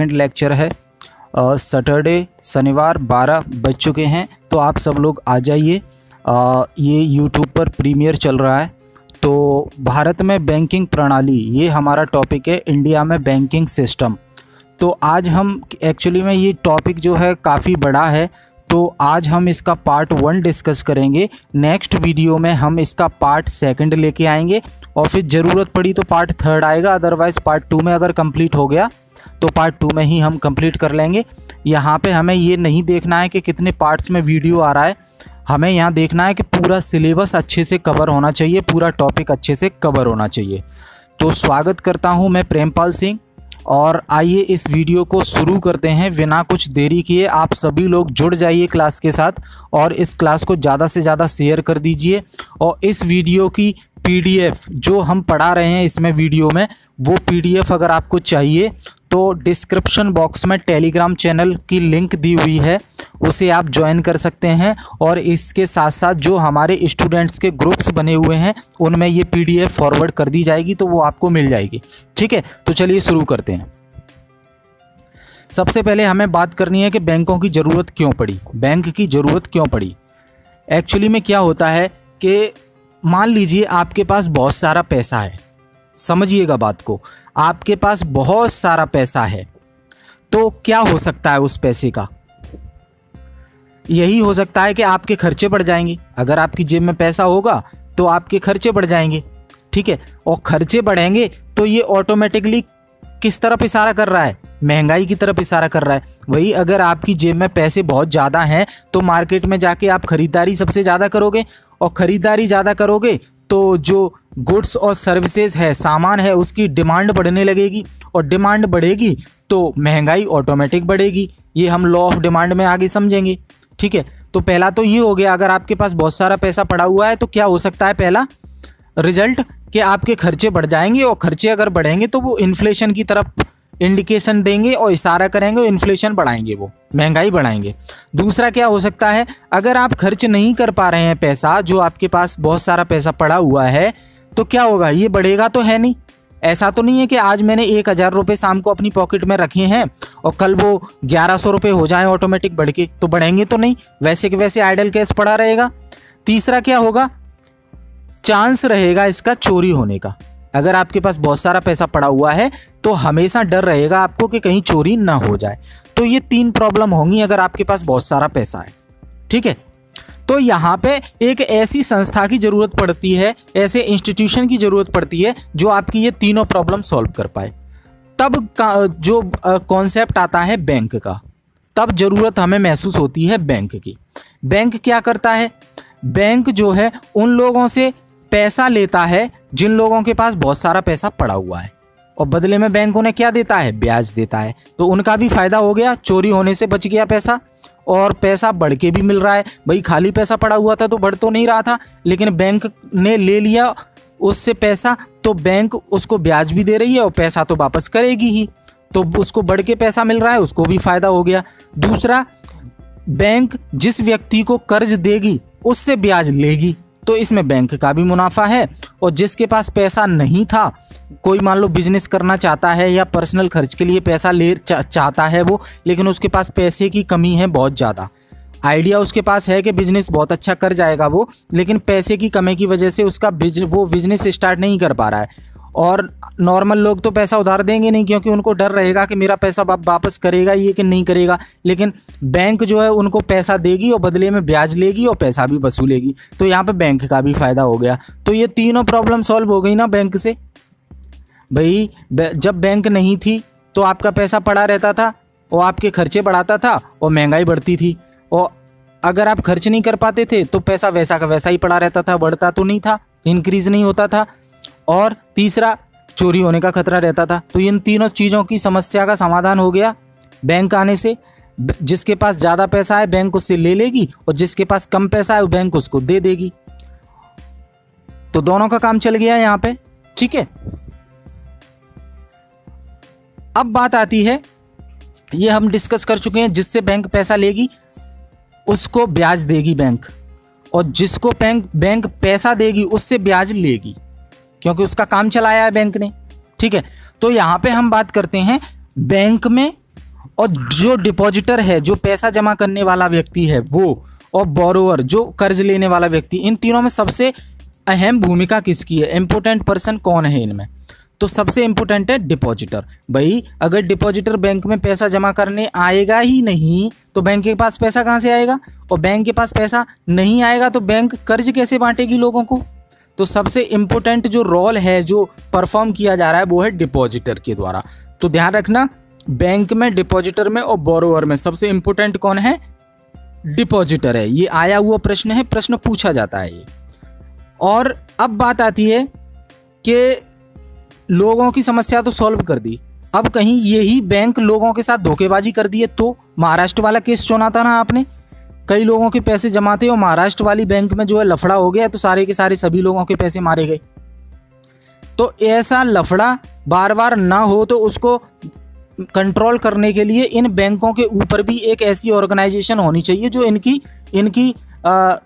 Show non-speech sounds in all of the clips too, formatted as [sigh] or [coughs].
Second lecture है। Saturday शनिवार बारह बज चुके हैं तो आप सब लोग आ जाइए। ये यूट्यूब पर प्रीमियर चल रहा है। तो भारत में बैंकिंग प्रणाली, ये हमारा टॉपिक है, इंडिया में बैंकिंग सिस्टम। तो आज हम, एक्चुअली में ये टॉपिक जो है, काफ़ी बड़ा है। तो आज हम इसका पार्ट वन डिस्कस करेंगे। नेक्स्ट वीडियो में हम इसका पार्ट सेकंड लेके आएँगे। और फिर ज़रूरत पड़ी तो पार्ट थर्ड आएगा, अदरवाइज़ पार्ट टू में अगर कंप्लीट हो गया तो पार्ट टू में ही हम कंप्लीट कर लेंगे। यहाँ पे हमें ये नहीं देखना है कि कितने पार्ट्स में वीडियो आ रहा है। हमें यहाँ देखना है कि पूरा सिलेबस अच्छे से कवर होना चाहिए, पूरा टॉपिक अच्छे से कवर होना चाहिए। तो स्वागत करता हूँ मैं प्रेमपाल सिंह और आइए इस वीडियो को शुरू करते हैं। बिना कुछ देरी किए आप सभी लोग जुड़ जाइए क्लास के साथ और इस क्लास को ज़्यादा से ज़्यादा शेयर कर दीजिए और इस वीडियो की पीडीएफ जो हम पढ़ा रहे हैं इसमें वीडियो में, वो पीडीएफ अगर आपको चाहिए तो डिस्क्रिप्शन बॉक्स में टेलीग्राम चैनल की लिंक दी हुई है, उसे आप ज्वाइन कर सकते हैं और इसके साथ साथ जो हमारे स्टूडेंट्स के ग्रुप्स बने हुए हैं, उनमें ये पीडीएफ फॉरवर्ड कर दी जाएगी तो वो आपको मिल जाएगी। ठीक है? तो चलिए शुरू करते हैं। सबसे पहले हमें बात करनी है कि बैंकों की ज़रूरत क्यों पड़ी? बैंक की ज़रूरत क्यों पड़ी? एक्चुअली में क्या होता है कि मान लीजिए आपके पास बहुत सारा पैसा है। समझिएगा बात को। आपके पास बहुत सारा पैसा है तो क्या हो सकता है उस पैसे का? यही हो सकता है कि आपके खर्चे बढ़ जाएँगे। अगर आपकी जेब में पैसा होगा तो आपके खर्चे बढ़ जाएँगे। ठीक है? और खर्चे बढ़ेंगे तो ये ऑटोमेटिकली किस तरफ़ इशारा कर रहा है? महँगाई की तरफ़ इशारा कर रहा है। वही अगर आपकी जेब में पैसे बहुत ज़्यादा हैं तो मार्केट में जाके आप खरीदारी सबसे ज़्यादा करोगे। और ख़रीदारी ज़्यादा करोगे तो जो गुड्स और सर्विसेज़ है, सामान है, उसकी डिमांड बढ़ने लगेगी। और डिमांड बढ़ेगी तो महँगाई ऑटोमेटिक बढ़ेगी। ये हम लॉ ऑफ़ डिमांड में आगे समझेंगे, ठीक है? तो पहला तो ये हो गया, अगर आपके पास बहुत सारा पैसा पड़ा हुआ है तो क्या हो सकता है पहला? रिज़ल्ट कि आपके खर्चे बढ़ जाएँगे और खर्चे अगर बढ़ेंगे तो वो इन्फ्लेशन की तरफ़ इंडिकेशन देंगे और इशारा करेंगे इन्फ्लेशन बढ़ाएँगे वो, महँगाई बढ़ाएँगे। दूसरा क्या हो सकता है, अगर आप खर्च नहीं कर पा रहे हैं पैसा, जो आपके पास बहुत सारा पैसा पड़ा हुआ है तो क्या होगा, ये बढ़ेगा तो है नहीं। ऐसा तो नहीं है कि आज मैंने एक हज़ार रुपये शाम को अपनी पॉकेट में रखे हैं और कल वो ग्यारह सौ रुपये हो जाए ऑटोमेटिक बढ़ के तो बढ़ेंगे तो नहीं, वैसे के वैसे आइडल कैश पड़ा रहेगा। तीसरा क्या होगा चांस रहेगा इसका चोरी होने का। अगर आपके पास बहुत सारा पैसा पड़ा हुआ है तो हमेशा डर रहेगा आपको कि कहीं चोरी ना हो जाए। तो ये तीन प्रॉब्लम होंगी अगर आपके पास बहुत सारा पैसा है। ठीक है? तो यहाँ पे एक ऐसी संस्था की ज़रूरत पड़ती है, ऐसे इंस्टीट्यूशन की ज़रूरत पड़ती है, जो आपकी ये तीनों प्रॉब्लम सॉल्व कर पाए। तब का, जो कॉन्सेप्ट आता है बैंक का, तब ज़रूरत हमें महसूस होती है बैंक की। बैंक क्या करता है? बैंक जो है, उन लोगों से पैसा लेता है, जिन लोगों के पास बहुत सारा पैसा पड़ा हुआ है। और बदले में बैंक उन्हें क्या देता है? ब्याज देता है। तो उनका भी फ़ायदा हो गया, चोरी होने से बच गया पैसा। और पैसा बढ़ के भी मिल रहा है। भाई, खाली पैसा पड़ा हुआ था तो बढ़ तो नहीं रहा था, लेकिन बैंक ने ले लिया उससे पैसा तो बैंक उसको ब्याज भी दे रही है और पैसा तो वापस करेगी ही। तो उसको बढ़ के पैसा मिल रहा है, उसको भी फ़ायदा हो गया। दूसरा, बैंक जिस व्यक्ति को कर्ज देगी, उससे ब्याज लेगी। तो इसमें बैंक का भी मुनाफा है और जिसके पास पैसा नहीं था कोई मान लो बिज़नेस करना चाहता है या पर्सनल खर्च के लिए पैसा ले चा, चाहता है वो लेकिन उसके पास पैसे की कमी है बहुत ज़्यादा। आइडिया उसके पास है कि बिज़नेस बहुत अच्छा कर जाएगा वो लेकिन पैसे की कमी की वजह से उसका बिज वो बिज़नेस स्टार्ट नहीं कर पा रहा है। और नॉर्मल लोग तो पैसा उधार देंगे नहीं, क्योंकि उनको डर रहेगा कि मेरा पैसा वापस करेगा ये कि नहीं करेगा। लेकिन बैंक जो है उनको पैसा देगी और बदले में ब्याज लेगी और पैसा भी वसूलेगी। तो यहाँ पे बैंक का भी फ़ायदा हो गया। तो ये तीनों प्रॉब्लम सॉल्व हो गई ना बैंक से? भाई जब बैंक नहीं थी तो आपका पैसा पड़ा रहता था और आपके खर्चे बढ़ाता था और महँगाई बढ़ती थी। और अगर आप खर्च नहीं कर पाते थे तो पैसा वैसा का वैसा ही पड़ा रहता था, बढ़ता तो नहीं था इंक्रीज नहीं होता था। और तीसरा, चोरी होने का खतरा रहता था। तो इन तीनों चीज़ों की समस्या का समाधान हो गया। बैंक आने से, जिसके पास ज़्यादा पैसा है, बैंक उससे ले लेगी और जिसके पास कम पैसा है, वो बैंक उसको दे देगी। तो दोनों का काम चल गया यहाँ पे, ठीक है? अब बात आती है, ये हम डिस्कस कर चुके हैं जिससे बैंक पैसा लेगी, उसको ब्याज देगी बैंक। और जिसको बैंक बैंक पैसा देगी, उससे ब्याज लेगी। क्योंकि उसका काम चलाया है बैंक ने। ठीक है? तो यहाँ पे हम बात करते हैं बैंक में और जो डिपॉजिटर है, जो पैसा जमा करने वाला व्यक्ति है वो और बोरोवर जो कर्ज लेने वाला व्यक्ति, इन तीनों में सबसे अहम भूमिका किसकी है? इम्पोर्टेंट पर्सन कौन है इनमें? तो सबसे इम्पोर्टेंट है डिपॉजिटर भाई, अगर डिपॉजिटर बैंक में पैसा जमा करने आएगा ही नहीं तो बैंक के पास पैसा कहाँ से आएगा? और बैंक के पास पैसा नहीं आएगा तो बैंक कर्ज कैसे बांटेगी लोगों को? तो सबसे इम्पोर्टेंट जो रोल है, जो परफॉर्म किया जा रहा है, वो है डिपॉजिटर के द्वारा। तो ध्यान रखना बैंक में डिपॉजिटर में और बोरोवर में सबसे इम्पोर्टेंट कौन है? डिपॉजिटर है। ये आया हुआ प्रश्न है, प्रश्न पूछा जाता है ये। और अब बात आती है कि लोगों की समस्या तो सॉल्व कर दी। अब कहीं यही बैंक लोगों के साथ धोखेबाजी कर दी है तो महाराष्ट्र वाला केस चुना था ना आपने? कई लोगों के पैसे जमा थे और महाराष्ट्र वाली बैंक में जो है लफड़ा हो गया तो सारे के सारे सभी लोगों के पैसे मारे गए। तो ऐसा लफड़ा बार बार ना हो तो उसको कंट्रोल करने के लिए इन बैंकों के ऊपर भी एक ऐसी ऑर्गेनाइजेशन होनी चाहिए जो इनकी इनकी आ,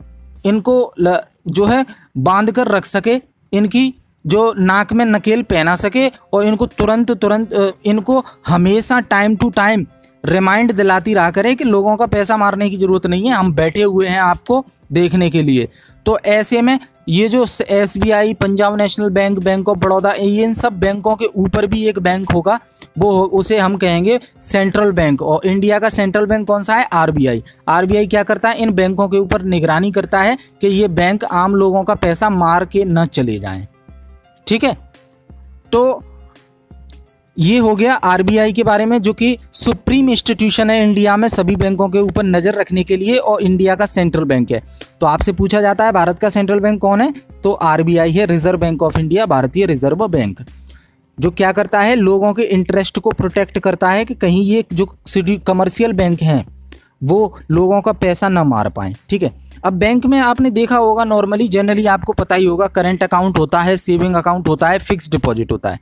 इनको ल, जो है बाँध कर रख सके इनकी जो नाक में नकेल पहना सके और इनको तुरंत तुरंत इनको हमेशा टाइम टू टाइम रिमाइंड दिलाती रहा करें कि लोगों का पैसा मारने की ज़रूरत नहीं है, हम बैठे हुए हैं आपको देखने के लिए। तो ऐसे में ये जो SBI, Punjab national bank bank of Baroda, ये इन सब बैंकों के ऊपर भी एक बैंक होगा, वो उसे हम कहेंगे सेंट्रल बैंक। और इंडिया का सेंट्रल बैंक कौन सा है? आरबीआई। आरबीआई क्या करता है? इन बैंकों के ऊपर निगरानी करता है कि ये बैंक आम लोगों का पैसा मार के न चले जाएँ। ठीक है? तो ये हो गया आरबीआई के बारे में, जो कि सुप्रीम इंस्टीट्यूशन है इंडिया में सभी बैंकों के ऊपर नज़र रखने के लिए और इंडिया का सेंट्रल बैंक है। तो आपसे पूछा जाता है, भारत का सेंट्रल बैंक कौन है? तो आरबीआई है, रिज़र्व बैंक ऑफ़ इंडिया, भारतीय रिज़र्व बैंक। जो क्या करता है, लोगों के इंटरेस्ट को प्रोटेक्ट करता है कि कहीं ये जो कमर्शियल बैंक हैं, वो लोगों का पैसा ना मार पाए, ठीक है? अब बैंक में आपने देखा होगा, नॉर्मली जनरली आपको पता ही होगा, करंट अकाउंट होता है, सेविंग अकाउंट होता है फिक्स डिपॉजिट होता है।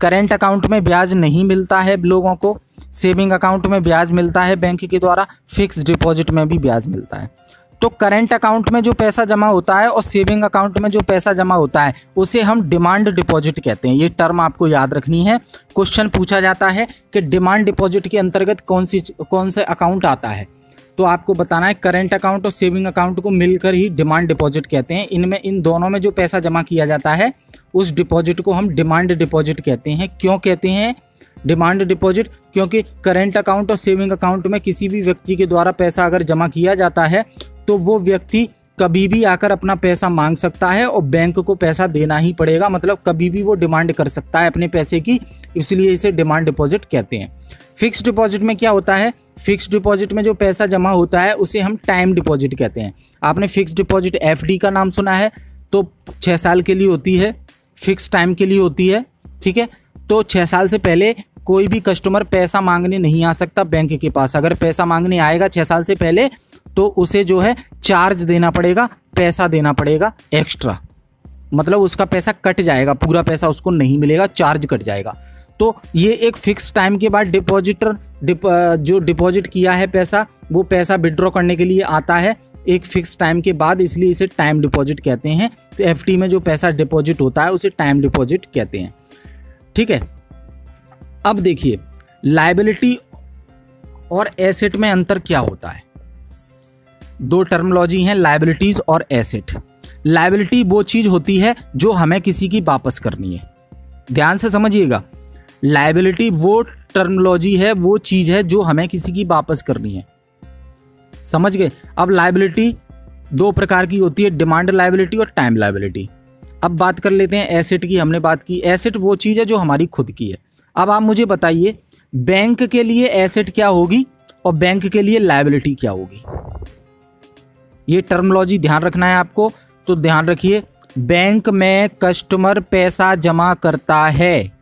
करेंट अकाउंट में ब्याज नहीं मिलता है लोगों को, सेविंग अकाउंट में ब्याज मिलता है बैंक के द्वारा, फिक्स डिपॉजिट में भी ब्याज मिलता है। तो करेंट अकाउंट में जो पैसा जमा होता है और सेविंग अकाउंट में जो पैसा जमा होता है, उसे हम डिमांड डिपॉजिट कहते हैं। ये टर्म आपको याद रखनी है। क्वेश्चन पूछा जाता है कि डिमांड डिपॉजिट के अंतर्गत कौन सी, कौन से अकाउंट आता है। तो आपको बताना है, करेंट अकाउंट और सेविंग अकाउंट को मिलकर ही डिमांड डिपॉजिट कहते हैं। इनमें, इन दोनों में जो पैसा जमा किया जाता है उस डिपॉजिट को हम डिमांड डिपॉजिट कहते हैं। क्यों कहते हैं? डिमांड डिपॉजिट क्योंकि करेंट अकाउंट और सेविंग अकाउंट में किसी भी व्यक्ति के द्वारा पैसा अगर जमा किया जाता है तो वो व्यक्ति कभी भी आकर अपना पैसा मांग सकता है और बैंक को पैसा देना ही पड़ेगा। मतलब कभी भी वो डिमांड कर सकता है अपने पैसे की, इसलिए इसे डिमांड डिपॉजिट कहते हैं। फिक्स डिपॉजिट में क्या होता है? फिक्स डिपॉजिट में जो पैसा जमा होता है, उसे हम टाइम डिपॉजिट कहते हैं। आपने फिक्स डिपॉजिट एफडी का नाम सुना है तो छः साल के लिए होती है। फिक्स टाइम के लिए होती है ठीक है? तो छः साल से पहले कोई भी कस्टमर पैसा मांगने नहीं आ सकता बैंक के पास। अगर पैसा मांगने आएगा छः साल से पहले तो उसे जो है चार्ज देना पड़ेगा पैसा देना पड़ेगा एक्स्ट्रा। मतलब उसका पैसा कट जाएगा पूरा पैसा उसको नहीं मिलेगा चार्ज कट जाएगा। तो ये एक फिक्स टाइम के बाद डिपॉजिटर डिप, जो डिपॉजिट किया है पैसा वो पैसा विड्रॉ करने के लिए आता है। एक फिक्स टाइम के बाद इसलिए इसे टाइम डिपॉजिट कहते हैं। तो एफ़ में जो पैसा डिपॉजिट होता है, उसे टाइम डिपॉजिट कहते हैं। ठीक है? अब देखिए लाइबिलिटी और एसेट में अंतर क्या होता है? दो टर्मोलॉजी हैं लाइबिलिटीज और एसेट लाइबिलिटी वो चीज़ होती है जो हमें किसी की वापस करनी है। ध्यान से समझिएगा लाइबिलिटी वो टर्मोलॉजी है, वो चीज़ है जो हमें किसी की वापस करनी है। समझ गए? अब लाइबिलिटी दो प्रकार की होती है डिमांड लाइबिलिटी और टाइम लाइबिलिटी अब बात कर लेते हैं एसेट की, हमने बात की। एसेट वो चीज़ है जो हमारी खुद की है। अब आप मुझे बताइए बैंक के लिए एसेट क्या होगी और बैंक के लिए लाइबिलिटी क्या होगी? ये टर्मोलॉजी ध्यान रखना है आपको तो ध्यान रखिए बैंक में कस्टमर पैसा जमा करता है।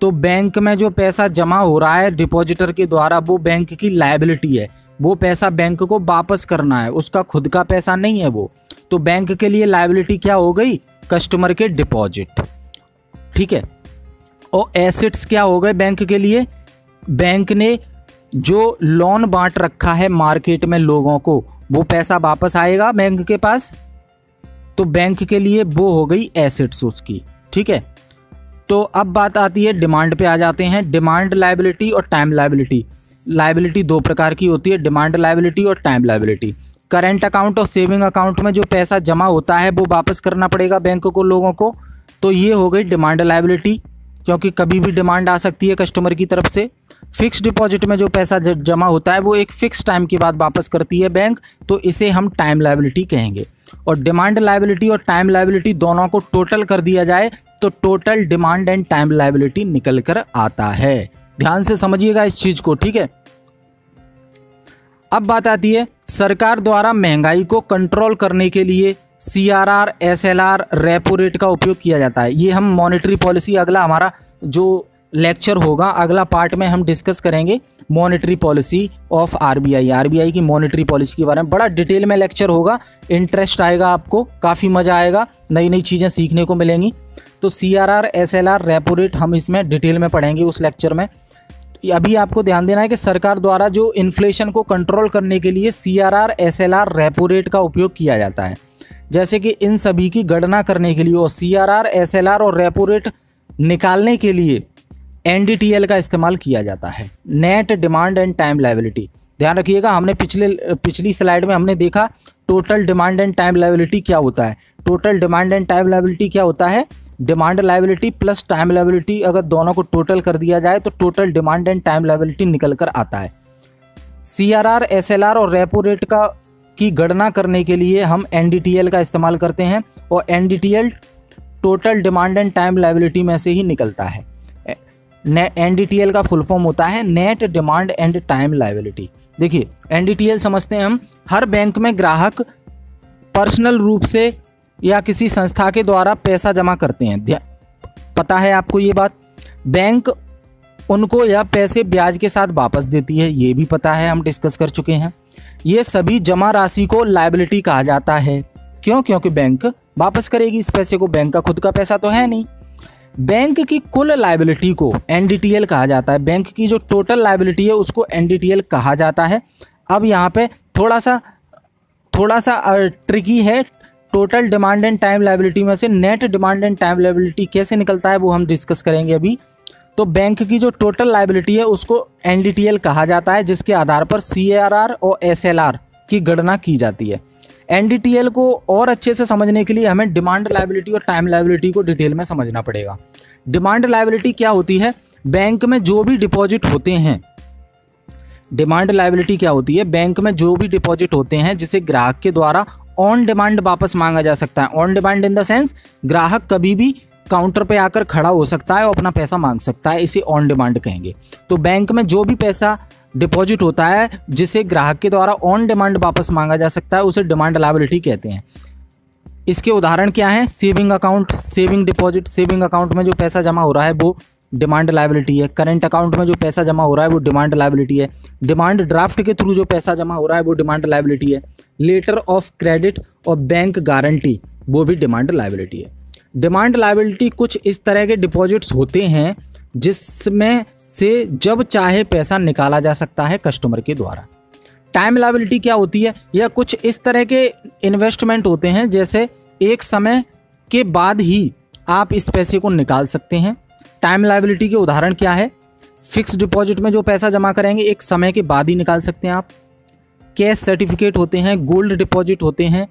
तो बैंक में जो पैसा जमा हो रहा है डिपॉजिटर के द्वारा, वो बैंक की लाइबिलिटी है। वो पैसा बैंक को वापस करना है, उसका खुद का पैसा नहीं है वो। तो बैंक के लिए लाइबिलिटी क्या हो गई? कस्टमर के डिपॉजिट ठीक है? और एसेट्स क्या हो गए बैंक के लिए? बैंक ने जो लोन बांट रखा है मार्केट में लोगों को, वो पैसा वापस आएगा बैंक के पास? तो बैंक के लिए वो हो गई एसेट्स उसकी। ठीक है? तो अब बात आती है डिमांड पे आ जाते हैं। डिमांड लाइबिलिटी और टाइम लाइबिलिटी लाइबिलिटी दो प्रकार की होती है डिमांड लाइबिलिटी और टाइम लाइबिलिटी करेंट अकाउंट और सेविंग अकाउंट में जो पैसा जमा होता है, वो वापस करना पड़ेगा बैंक को, लोगों को. तो ये हो गई डिमांड लाइबिलिटी क्योंकि कभी भी डिमांड आ सकती है कस्टमर की तरफ़ से. फिक्स डिपॉजिट में जो पैसा जमा होता है, वो एक फ़िक्स टाइम के बाद वापस करती है बैंक तो इसे हम टाइम लाइबिलिटी कहेंगे. और डिमांड लाइबिलिटी और टाइम लाइबिलिटी दोनों को टोटल कर दिया जाए तो total demand and time liability निकल कर आता है. ध्यान से समझिएगा इस चीज़ को, ठीक है? अब बात आती है, सरकार द्वारा महँगाई को कंट्रोल करने के लिए C R R S L R repo rate का उपयोग किया जाता है। ये हम मॉनेटरी पॉलिसी अगला हमारा जो लेक्चर होगा, अगला पार्ट में हम डिस्कस करेंगे monetary policy of RBI RBI की मॉनेटरी पॉलिसी के बारे में बड़ा डिटेल में लेक्चर होगा इंटरेस्ट आएगा आपको, काफ़ी मज़ा आएगा नई नई चीज़ें सीखने को मिलेंगी। तो C R R S L R repo rate हम इसमें डिटेल में पढ़ेंगे उस लेक्चर में। अभी आपको ध्यान देना है कि सरकार द्वारा जो इन्फ्लेशन को कंट्रोल करने के लिए C R R S L R repo rate का उपयोग किया जाता है। जैसे कि इन सभी की गणना करने के लिए और C R R S L R और रेपो रेट निकालने के लिए एन डी टी एल का इस्तेमाल किया जाता है। Net demand and time liability ध्यान रखिएगा, हमने पिछले, पिछली स्लाइड में हमने देखा total demand and time liability क्या होता है? Total demand and time liability क्या होता है? Demand liability plus time liability अगर दोनों को टोटल कर दिया जाए तो total demand and time liability निकल कर आता है। C R R S L R और रेपो रेट का की गणना करने के लिए हम एनडीटीएल का इस्तेमाल करते हैं और NDTL total demand and time liability में से ही निकलता है। एन डी का फुल फॉर्म होता है net demand and time liability देखिए एनडीटीएल समझते हैं हम, हर बैंक में ग्राहक पर्सनल रूप से या किसी संस्था के द्वारा पैसा जमा करते हैं। पता है आपको ये बात? बैंक उनको यह पैसे ब्याज के साथ वापस देती है, ये भी पता है, हम डिस्कस कर चुके हैं। ये सभी जमा राशि को लाइबिलिटी कहा जाता है। क्यों? क्योंकि बैंक वापस करेगी, इस पैसे को बैंक का खुद का पैसा तो है नहीं। बैंक की कुल लाइबिलिटी को एनडीटीएल कहा जाता है। बैंक की जो टोटल लाइबिलिटी है, उसको एनडीटीएल कहा जाता है। अब यहाँ पे थोड़ा सा थोड़ा सा ट्रिकी है total demand and time liability में से net demand and time liability कैसे निकलता है वो हम डिस्कस करेंगे अभी। तो बैंक की जो टोटल लाइबिलिटी है, उसको एनडीटीएल कहा जाता है, जिसके आधार पर सीआरआर और एसएलआर की गणना की जाती है। एनडीटीएल को और अच्छे से समझने के लिए हमें डिमांड लाइबिलिटी और टाइम लाइबिलिटी को डिटेल में समझना पड़ेगा। डिमांड लाइबिलिटी क्या होती है? बैंक में जो भी डिपॉजिट होते हैं डिमांड लाइबिलिटी क्या होती है? बैंक में जो भी डिपॉजिट होते हैं, जिसे ग्राहक के द्वारा ऑन डिमांड वापस मांगा जा सकता है। On demand in the sense ग्राहक कभी भी काउंटर पे आकर खड़ा हो सकता है और अपना पैसा मांग सकता है, इसे ऑन डिमांड कहेंगे। तो बैंक में जो भी पैसा डिपॉजिट होता है, जिसे ग्राहक के द्वारा ऑन डिमांड वापस मांगा जा सकता है, उसे डिमांड लाइबिलिटी कहते हैं। इसके उदाहरण क्या है? Saving account saving deposit saving account में जो पैसा जमा हो रहा है, वो डिमांड लाइबिलिटी है। करंट अकाउंट में जो पैसा जमा हो रहा है, वो डिमांड लाइबिलिटी है। डिमांड ड्राफ्ट के थ्रू जो पैसा जमा हो रहा है, वो डिमांड लाइबिलिटी है। लेटर ऑफ़ क्रेडिट और बैंक गारंटी, वो भी डिमांड लाइबिलिटी है। डिमांड लाइबिलिटी कुछ इस तरह के डिपॉजिट्स होते हैं, जिसमें से जब चाहे पैसा निकाला जा सकता है कस्टमर के द्वारा। टाइम लाइबिलिटी क्या होती है? या कुछ इस तरह के इन्वेस्टमेंट होते हैं, जैसे एक समय के बाद ही आप इस पैसे को निकाल सकते हैं। टाइम लाइबिलिटी के उदाहरण क्या है? फिक्स डिपॉजिट में जो पैसा जमा करेंगे, एक समय के बाद ही निकाल सकते हैं आप। कैश सर्टिफिकेट होते हैं, गोल्ड डिपॉजिट होते हैं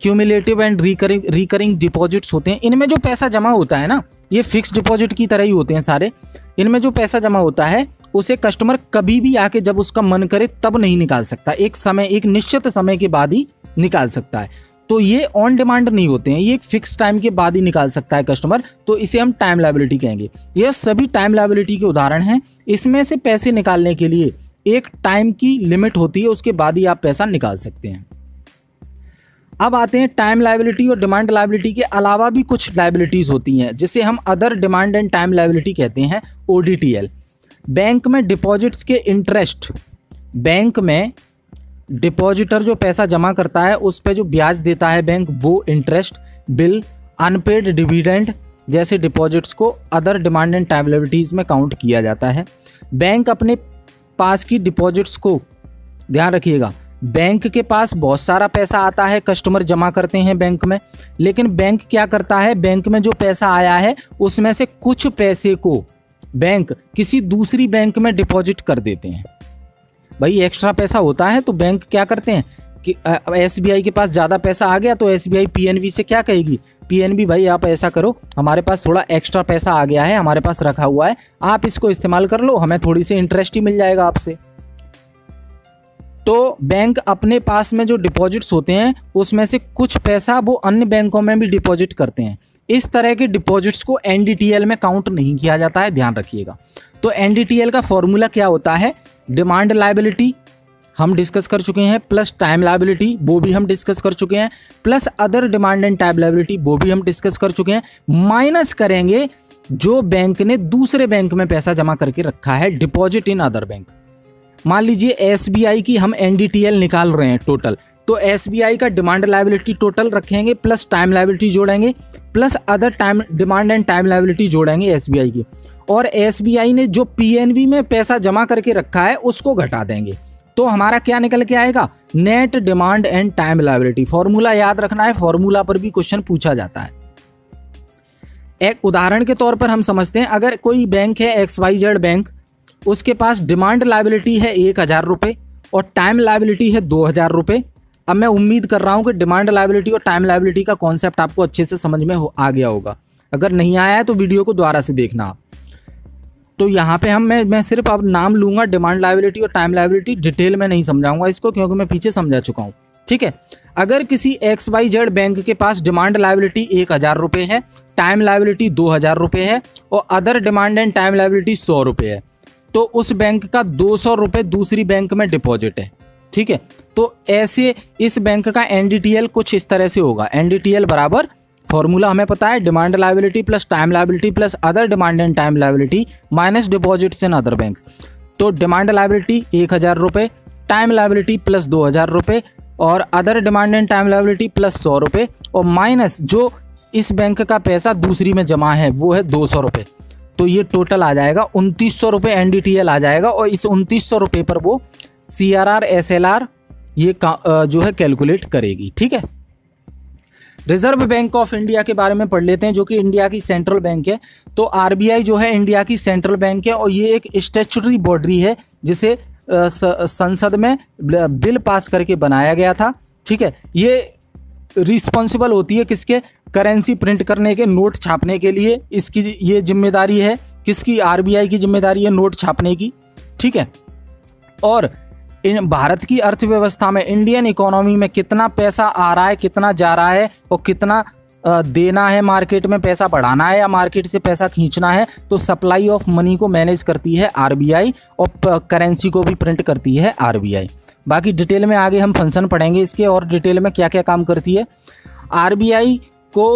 cumulative and recurring recurring deposits होते हैं। इनमें जो पैसा जमा होता है ना, ये फिक्स डिपॉजिट की तरह ही होते हैं सारे। इनमें जो पैसा जमा होता है, उसे कस्टमर कभी भी आके जब उसका मन करे, तब नहीं निकाल सकता। एक समय, एक निश्चित समय के बाद ही निकाल सकता है। तो ये ऑन डिमांड नहीं होते हैं, ये एक फिक्स टाइम के बाद ही निकाल सकता है कस्टमर तो इसे हम टाइम लाइबिलिटी कहेंगे। ये सभी टाइम लाइबिलिटी के उदाहरण हैं। इसमें से पैसे निकालने के लिए एक टाइम की लिमिट होती है, उसके बाद ही आप पैसा निकाल सकते हैं। अब आते हैं टाइम लाइबिलिटी और डिमांड लाइबिलिटी के अलावा भी कुछ लाइबिलिटीज़ होती हैं, जिसे हम other demand and time liability कहते हैं ओडीटीएल बैंक में डिपॉजिट्स के इंटरेस्ट बैंक में डिपॉजिटर जो पैसा जमा करता है, उस पर जो ब्याज देता है बैंक वो इंटरेस्ट बिल अनपेड डिविडेंड जैसे डिपॉजिट्स को other demand and time liabilities में काउंट किया जाता है। बैंक अपने पास की डिपॉजिट्स को। ध्यान रखिएगा, बैंक के पास बहुत सारा पैसा आता है, कस्टमर जमा करते हैं बैंक में, लेकिन बैंक क्या करता है? बैंक में जो पैसा आया है, उसमें से कुछ पैसे को बैंक किसी दूसरी बैंक में डिपॉजिट कर देते हैं। भाई, एक्स्ट्रा पैसा होता है तो बैंक क्या करते हैं? कि एस के पास ज़्यादा पैसा आ गया तो एस बी से क्या कहेगी? पीएनबी भाई, आप ऐसा करो, हमारे पास थोड़ा एक्स्ट्रा पैसा आ गया है, हमारे पास रखा हुआ है, आप इसको इस्तेमाल कर लो, हमें थोड़ी सी इंटरेस्ट ही मिल जाएगा आपसे। तो बैंक अपने पास में जो डिपॉजिट्स होते हैं, उसमें से कुछ पैसा वो अन्य बैंकों में भी डिपॉजिट करते हैं। इस तरह के डिपॉजिट्स को एनडीटीएल में काउंट नहीं किया जाता है, ध्यान रखिएगा। तो एनडीटीएल का फॉर्मूला क्या होता है? डिमांड लाइबिलिटी हम डिस्कस कर चुके हैं प्लस टाइम लाइबिलिटी वो भी हम डिस्कस कर चुके हैं plus other demand and time liability वो भी हम डिस्कस कर चुके हैं माइनस करेंगे जो बैंक ने दूसरे बैंक में पैसा जमा करके रखा है डिपॉजिट इन अदर बैंक मान लीजिए एसबीआई की हम एनडीटीएल निकाल रहे हैं टोटल तो एसबीआई का डिमांड लाइबिलिटी टोटल रखेंगे प्लस टाइम लाइबिलिटी जोड़ेंगे plus other time demand and time liability जोड़ेंगे एसबीआई की। और एसबीआई ने जो पीएनबी में पैसा जमा करके रखा है, उसको घटा देंगे। तो हमारा क्या निकल के आएगा? Net demand and time liability formula याद रखना है फॉर्मूला पर भी क्वेश्चन पूछा जाता है। एक उदाहरण के तौर पर हम समझते हैं, अगर कोई बैंक है एक्स वाई जेड बैंक उसके पास डिमांड लाइबिलिटी है एक हज़ार रुपये और टाइम लाइबिलिटी है दो हज़ार रुपये अब मैं उम्मीद कर रहा हूँ कि डिमांड लाइबिलिटी और टाइम लाइबिलिटी का कॉन्सेप्ट आपको अच्छे से समझ में हो, आ गया होगा। अगर नहीं आया है तो वीडियो को दोबारा से देखना आप। तो यहाँ पे हम, मैं मैं सिर्फ़ अब नाम लूँगा डिमांड लाइबिलिटी और टाइम लाइबिलिटी डिटेल में नहीं समझाऊँगा इसको क्योंकि मैं पीछे समझा चुका हूँ। ठीक है? अगर किसी एक्स वाई जेड बैंक के पास डिमांड लाइबिलिटी एक हज़ार रुपये है टाइम लाइबिलिटी दो हज़ार रुपये है और other demand and time liability सौ रुपये है तो उस बैंक का दो सौ रुपये दूसरी बैंक में डिपॉजिट है। ठीक है? तो ऐसे इस बैंक का एनडीटीएल कुछ इस तरह से होगा। एनडीटीएल बराबर फॉर्मूला हमें पता है demand liability plus time liability plus other demand and time liability minus deposits in other bank तो डिमांड लाइबिलिटी एक हज़ार रुपये टाइम लाइबिलिटी प्लस दो हज़ार रुपये और other demand and time liability plus सौ रुपये और माइनस जो इस बैंक का पैसा दूसरी में जमा है, वो है दो सौ रुपये तो ये टोटल आ जाएगा, उनतीस सौ रुपये एन आ जाएगा और इस उनतीस सौ रुपये पर वो C R R S L R ये जो है कैलकुलेट करेगी, ठीक है? रिज़र्व बैंक ऑफ़ इंडिया के बारे में पढ़ लेते हैं, जो कि इंडिया की सेंट्रल बैंक है। तो आरबीआई जो है इंडिया की सेंट्रल बैंक है, और ये एक स्टेचुटरी बॉडी है, जिसे संसद में बिल पास करके बनाया गया था। ठीक है, ये रिस्पॉन्सिबल होती है किसके? करेंसी प्रिंट करने के नोट छापने के लिए। इसकी ये ज़िम्मेदारी है, किसकी? आरबीआई की ज़िम्मेदारी है नोट छापने की। ठीक है, और इन भारत की अर्थव्यवस्था में इंडियन इकोनॉमी में कितना पैसा आ रहा है, कितना जा रहा है और कितना देना है मार्केट में, पैसा बढ़ाना है या मार्केट से पैसा खींचना है तो सप्लाई ऑफ़ मनी को मैनेज करती है आरबीआई और करेंसी को भी प्रिंट करती है आरबीआई बाकी डिटेल में आगे हम फ़ंक्शन पढ़ेंगे इसके और डिटेल में क्या क्या काम करती है। आरबीआई को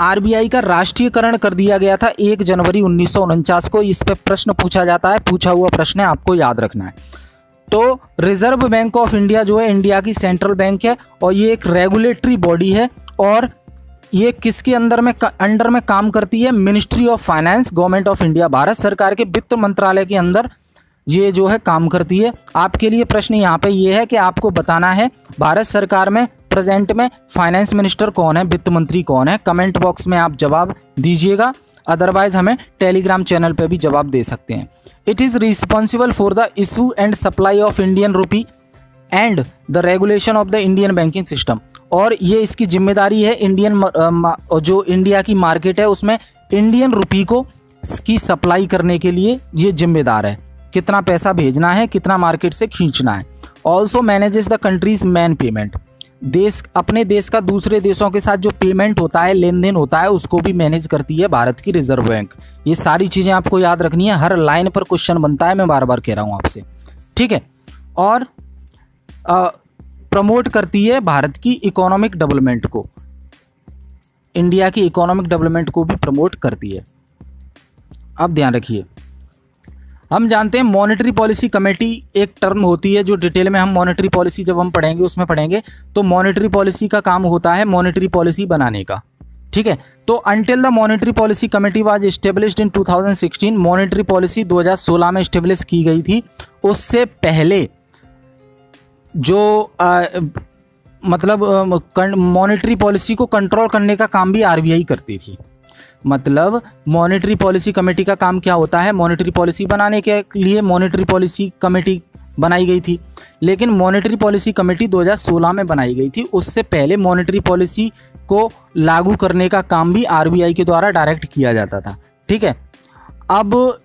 आरबीआई का राष्ट्रीयकरण कर दिया गया था एक जनवरी उन्नीस सौ उनचास को, इस पर प्रश्न पूछा जाता है, पूछा हुआ प्रश्न है, आपको याद रखना है। तो रिज़र्व बैंक ऑफ़ इंडिया जो है, इंडिया की सेंट्रल बैंक है और ये एक रेगुलेटरी बॉडी है और ये किसके अंदर में अंडर में काम करती है? Ministry of finance government of India Bharat सरकार के वित्त मंत्रालय के अंदर ये जो है काम करती है। आपके लिए प्रश्न यहाँ पे ये है कि आपको बताना है, भारत सरकार में प्रेजेंट में फाइनेंस मिनिस्टर कौन है? वित्त मंत्री कौन है? कमेंट बॉक्स में आप जवाब दीजिएगा। अदरवाइज़ हमें टेलीग्राम चैनल पर भी जवाब दे सकते हैं। It is responsible for the issue and supply of Indian rupee and the regulation of the Indian banking system और ये इसकी ज़िम्मेदारी है इंडियन जो इंडिया की मार्केट है, उसमें इंडियन रुपी को की सप्लाई करने के लिए ये जिम्मेदार है। कितना पैसा भेजना है, कितना मार्केट से खींचना है। Also manages the country's main payment देश, अपने देश का दूसरे देशों के साथ जो पेमेंट होता है लेन देन होता है, उसको भी मैनेज करती है भारत की रिज़र्व बैंक ये सारी चीज़ें आपको याद रखनी है, हर लाइन पर क्वेश्चन बनता है, मैं बार बार कह रहा हूँ आपसे। ठीक है? और प्रमोट करती है भारत की इकोनॉमिक डेवलपमेंट को। इंडिया की इकोनॉमिक डेवलपमेंट को भी प्रमोट करती है। अब ध्यान रखिए हम जानते हैं मॉनेटरी पॉलिसी कमेटी एक टर्म होती है जो डिटेल में हम मॉनेटरी पॉलिसी जब हम पढ़ेंगे उसमें पढ़ेंगे तो मॉनेटरी पॉलिसी का काम होता है मॉनेटरी पॉलिसी बनाने का। ठीक है? तो until the monetary policy committee was established in 2016 monetary policy 2016 में स्टेब्लिश की गई थी। उससे पहले जो आ, मतलब मॉनेटरी पॉलिसी को कंट्रोल करने का काम भी आरबीआई करती थी। मतलब मॉनेटरी पॉलिसी कमेटी का काम क्या होता है? मॉनेटरी पॉलिसी बनाने के लिए मॉनेटरी पॉलिसी कमेटी बनाई गई थी। लेकिन मॉनेटरी पॉलिसी कमेटी 2016 में बनाई गई थी। उससे पहले मॉनेटरी पॉलिसी को लागू करने का काम भी आरबीआई के द्वारा डायरेक्ट किया जाता था। ठीक है? अब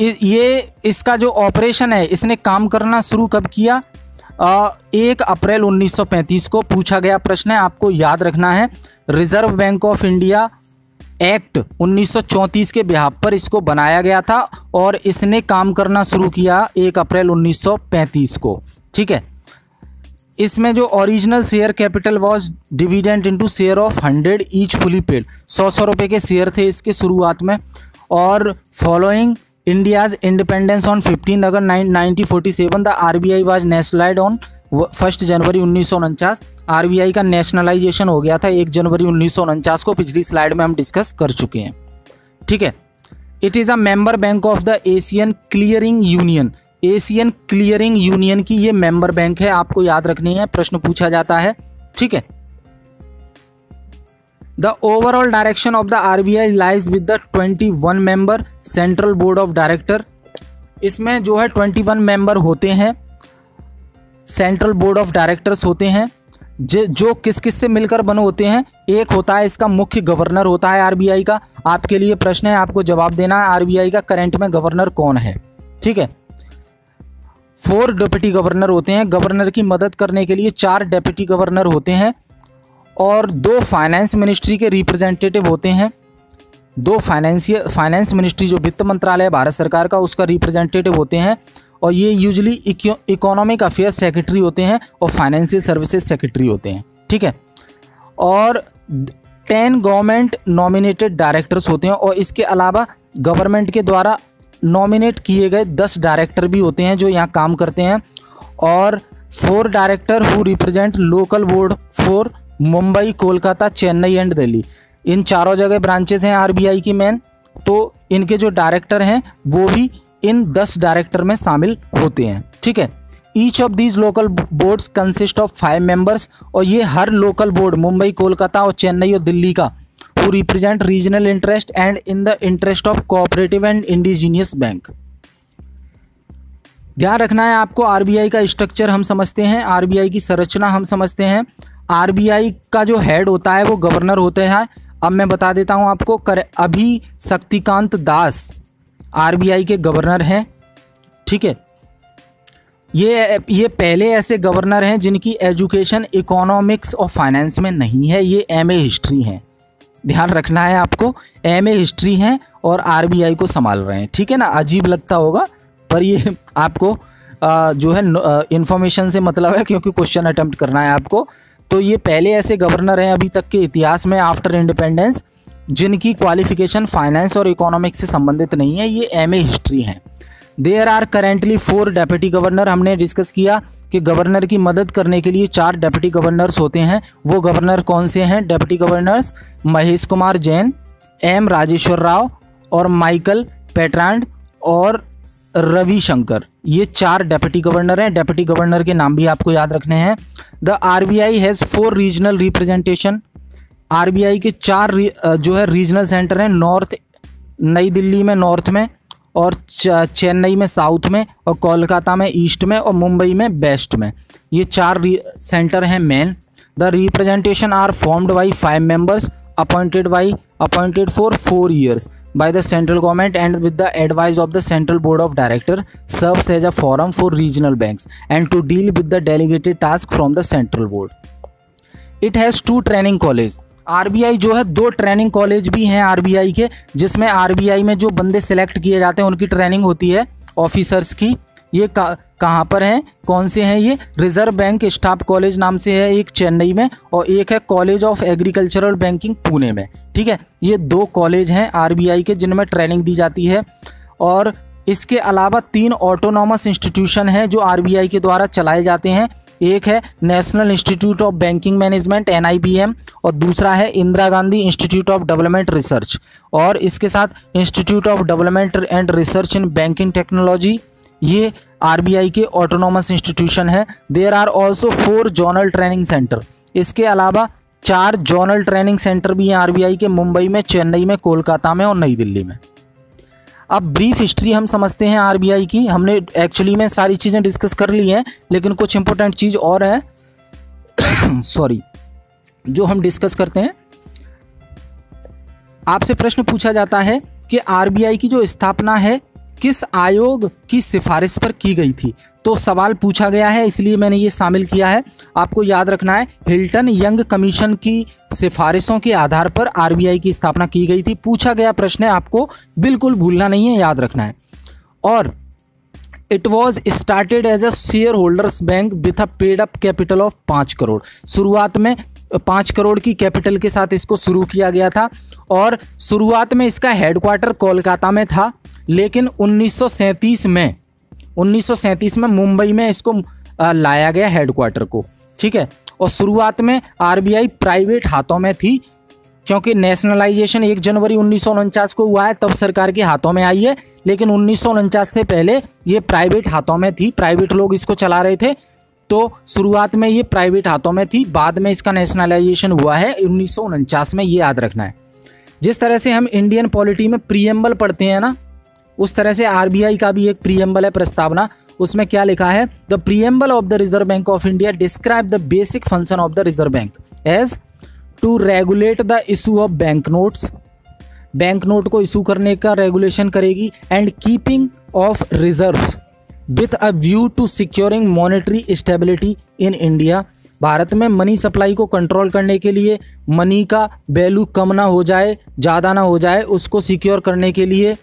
ये इसका जो ऑपरेशन है, इसने काम करना शुरू कब किया? एक अप्रैल 1935 को पूछा गया प्रश्न है, आपको याद रखना है। Reserve Bank of India Act 1934 के बिहाब पर इसको बनाया गया था और इसने काम करना शुरू किया एक अप्रैल 1935 को। ठीक है? इसमें जो original share capital was dividend into share of hundred each fully paid सौ सौ रुपये के शेयर थे इसके शुरुआत में और following India's independence on fifteen अगर nineteen forty seven the R B I was nationalised on first जनवरी उन्नीस सौ उनचास। आरबीआई का नेशनलाइजेशन हो गया था एक जनवरी उन्नीस सौ उनचास को। पिछली स्लाइड में हम डिस्कस कर चुके हैं। ठीक है? It is a member bank of the Asian Clearing Union Asian Clearing Union की ये मेंबर बैंक है, आपको याद रखनी है, प्रश्न पूछा जाता है। ठीक है? The overall direction of the R B I lies with the twenty one member central board of director इसमें जो है ट्वेंटी वन मेंबर होते हैं सेंट्रल बोर्ड ऑफ़ डायरेक्टर्स होते हैं। जो किस किस से मिलकर बने होते हैं, एक होता है इसका मुख्य गवर्नर होता है आरबीआई का। आपके लिए प्रश्न है, आपको जवाब देना है, आरबीआई का करंट में गवर्नर कौन है? ठीक है? फोर डिप्टी गवर्नर होते हैं। गवर्नर की मदद करने के लिए चार डेप्यूटी गवर्नर होते हैं और दो फाइनेंस मिनिस्ट्री के रिप्रेजेंटेटिव होते हैं। दो फाइनेंशियल फाइनेंस मिनिस्ट्री जो वित्त मंत्रालय भारत सरकार का, उसका रिप्रेजेंटेटिव होते हैं। और ये यूजली इकोनॉमिक अफेयर्स सेक्रेटरी होते हैं और फाइनेंशियल सर्विसेज़ सेक्रेटरी होते हैं, ठीक है? और टेन गवर्नमेंट नॉमिनेटेड डायरेक्टर्स होते हैं और इसके अलावा गवर्नमेंट के द्वारा नॉमिनेट किए गए दस डायरेक्टर भी होते हैं जो यहाँ काम करते हैं और four director who represent local board for Mumbai Kolkata Chennai and Delhi इन चारों जगह ब्रांचेस हैं आरबीआई की मेन तो इनके जो डायरेक्टर हैं, वो भी इन दस डायरेक्टर में शामिल होते हैं, ठीक है? Each of these local boards consist of five members और ये हर लोकल बोर्ड मुंबई, कोलकाता और चेन्नई और दिल्ली का, who represent regional interest and in the interest of cooperative and indigenous bank ध्यान रखना है आपको आरबीआई का स्ट्रक्चर हम समझते हैं आरबीआई की संरचना हम समझते हैं। आरबीआई का जो हेड होता है, वो गवर्नर होते हैं। अब मैं बता देता हूँ आपको, कर अभी शक्तिकांत दास आरबीआई के गवर्नर हैं ठीक है? ये ये पहले ऐसे गवर्नर हैं जिनकी एजुकेशन इकोनॉमिक्स और फाइनेंस में नहीं है ये एमए हिस्ट्री हैं। ध्यान रखना है आपको एम ए हिस्ट्री हैं और आर बी आई को संभाल रहे हैं ठीक है ना? अजीब लगता होगा पर ये आपको आ, जो है इन्फॉर्मेशन से मतलब है क्योंकि क्वेश्चन अटेम्प्ट करना है आपको। तो ये पहले ऐसे गवर्नर हैं अभी तक के इतिहास में आफ्टर इंडिपेंडेंस जिनकी क्वालिफिकेशन फाइनेंस और इकोनॉमिक्स से संबंधित नहीं है, ये एम ए हिस्ट्री हैं। There are currently four deputy governor हमने डिस्कस किया कि गवर्नर की मदद करने के लिए चार डेप्यूटी गवर्नर्स होते हैं। वो गवर्नर कौन से हैं? Deputy governors Mahesh Kumar Jain M Rajeshwar Rao और माइकल पेट्रांड और रवि शंकर। ये चार डेप्यूटी गवर्नर हैं। डेप्यूटी गवर्नर के नाम भी आपको याद रखने हैं। The R B I has four regional representation R B I के चार जो है रीजनल सेंटर हैं नॉर्थ नई दिल्ली में नॉर्थ में और चेन्नई में साउथ में और कोलकाता में ईस्ट में और मुंबई में वेस्ट में। ये चार सेंटर हैं main the representation are formed by five members appointed by appointed for four years by the central government and with the advice of the central board of director serves as a forum for regional banks and to deal with the delegated task from the central board it has two training college RBI जो है, दो training college भी हैं RBI के, जिसमें RBI में जो बंदे सिलेक्ट किए जाते हैं, उनकी ट्रेनिंग होती है ऑफिसर्स की। ये कहाँ पर हैं? कौन से हैं ये? रिज़र्व बैंक स्टाफ कॉलेज नाम से है एक चेन्नई में और एक है college of agricultural banking Pune में। ठीक है? ये दो कॉलेज हैं आरबीआई के, जिनमें ट्रेनिंग दी जाती है। और इसके अलावा तीन ऑटोनॉमस इंस्टीट्यूशन हैं जो आरबीआई के द्वारा चलाए जाते हैं। एक है national institute of banking management, NIBM, और दूसरा है Indira Gandhi institute of development research. और इसके साथ institute of development and research in banking technology, ये आरबीआई के ऑटोनोमस इंस्टीट्यूशन है। There are also four zonal training centre इसके अलावा चार जोनल ट्रेनिंग सेंटर भी हैं आरबीआई के, मुंबई में, चेन्नई में, कोलकाता में और नई दिल्ली में। अब ब्रीफ हिस्ट्री हम समझते हैं आरबीआई की। हमने एक्चुअली में सारी चीज़ें डिस्कस कर ली हैं, लेकिन कुछ इंपॉर्टेंट चीज़ और है। सॉरी [coughs] जो हम डिस्कस करते हैं। आपसे प्रश्न पूछा जाता है कि आरबीआई की जो स्थापना है किस आयोग की सिफारिश पर की गई थी? तो सवाल पूछा गया है, इसलिए मैंने ये शामिल किया है। आपको याद रखना है, हिल्टन यंग कमीशन की सिफारिशों के आधार पर आरबीआई की स्थापना की गई थी। पूछा गया प्रश्न है, आपको बिल्कुल भूलना नहीं है, याद रखना है। और it was started as a shareholders bank with a paid up capital of पाँच करोड़। शुरुआत में पाँच करोड़ की कैपिटल के साथ इसको शुरू किया गया था। और शुरुआत में इसका हेडक्वार्टर कोलकाता में था, लेकिन 1937 में 1937 में मुंबई में इसको लाया गया हेडक्वार्टर को, ठीक है? और शुरुआत में आरबीआई प्राइवेट हाथों में थी, क्योंकि नेशनलाइजेशन एक जनवरी उन्नीस सौ उनचास को हुआ है, तब सरकार के हाथों में आई है, लेकिन उन्नीस सौ उनचास से पहले ये प्राइवेट हाथों में थी प्राइवेट लोग इसको चला रहे थे तो शुरुआत में ये प्राइवेट हाथों में थी, बाद में इसका नेशनलाइजेशन हुआ है, उन्नीस सौ उनचास में, ये याद रखना है। जिस तरह से हम इंडियन पॉलिटी में प्रियम्बल पढ़ते हैं ना, उस तरह से आरबीआई का भी एक प्रियम्बल है प्रस्तावना। उसमें क्या लिखा है? The preamble of the Reserve Bank of India describe the basic function of the Reserve Bank as to regulate the issue of bank notes bank note को इशू करने का रेगुलेशन करेगी and keeping of reserves with a view to securing monetary stability in India Bharat में money supply को control करने के लिए money का वैल्यू कम ना हो जाए, ज़्यादा ना हो जाए, उसको सिक्योर करने के लिए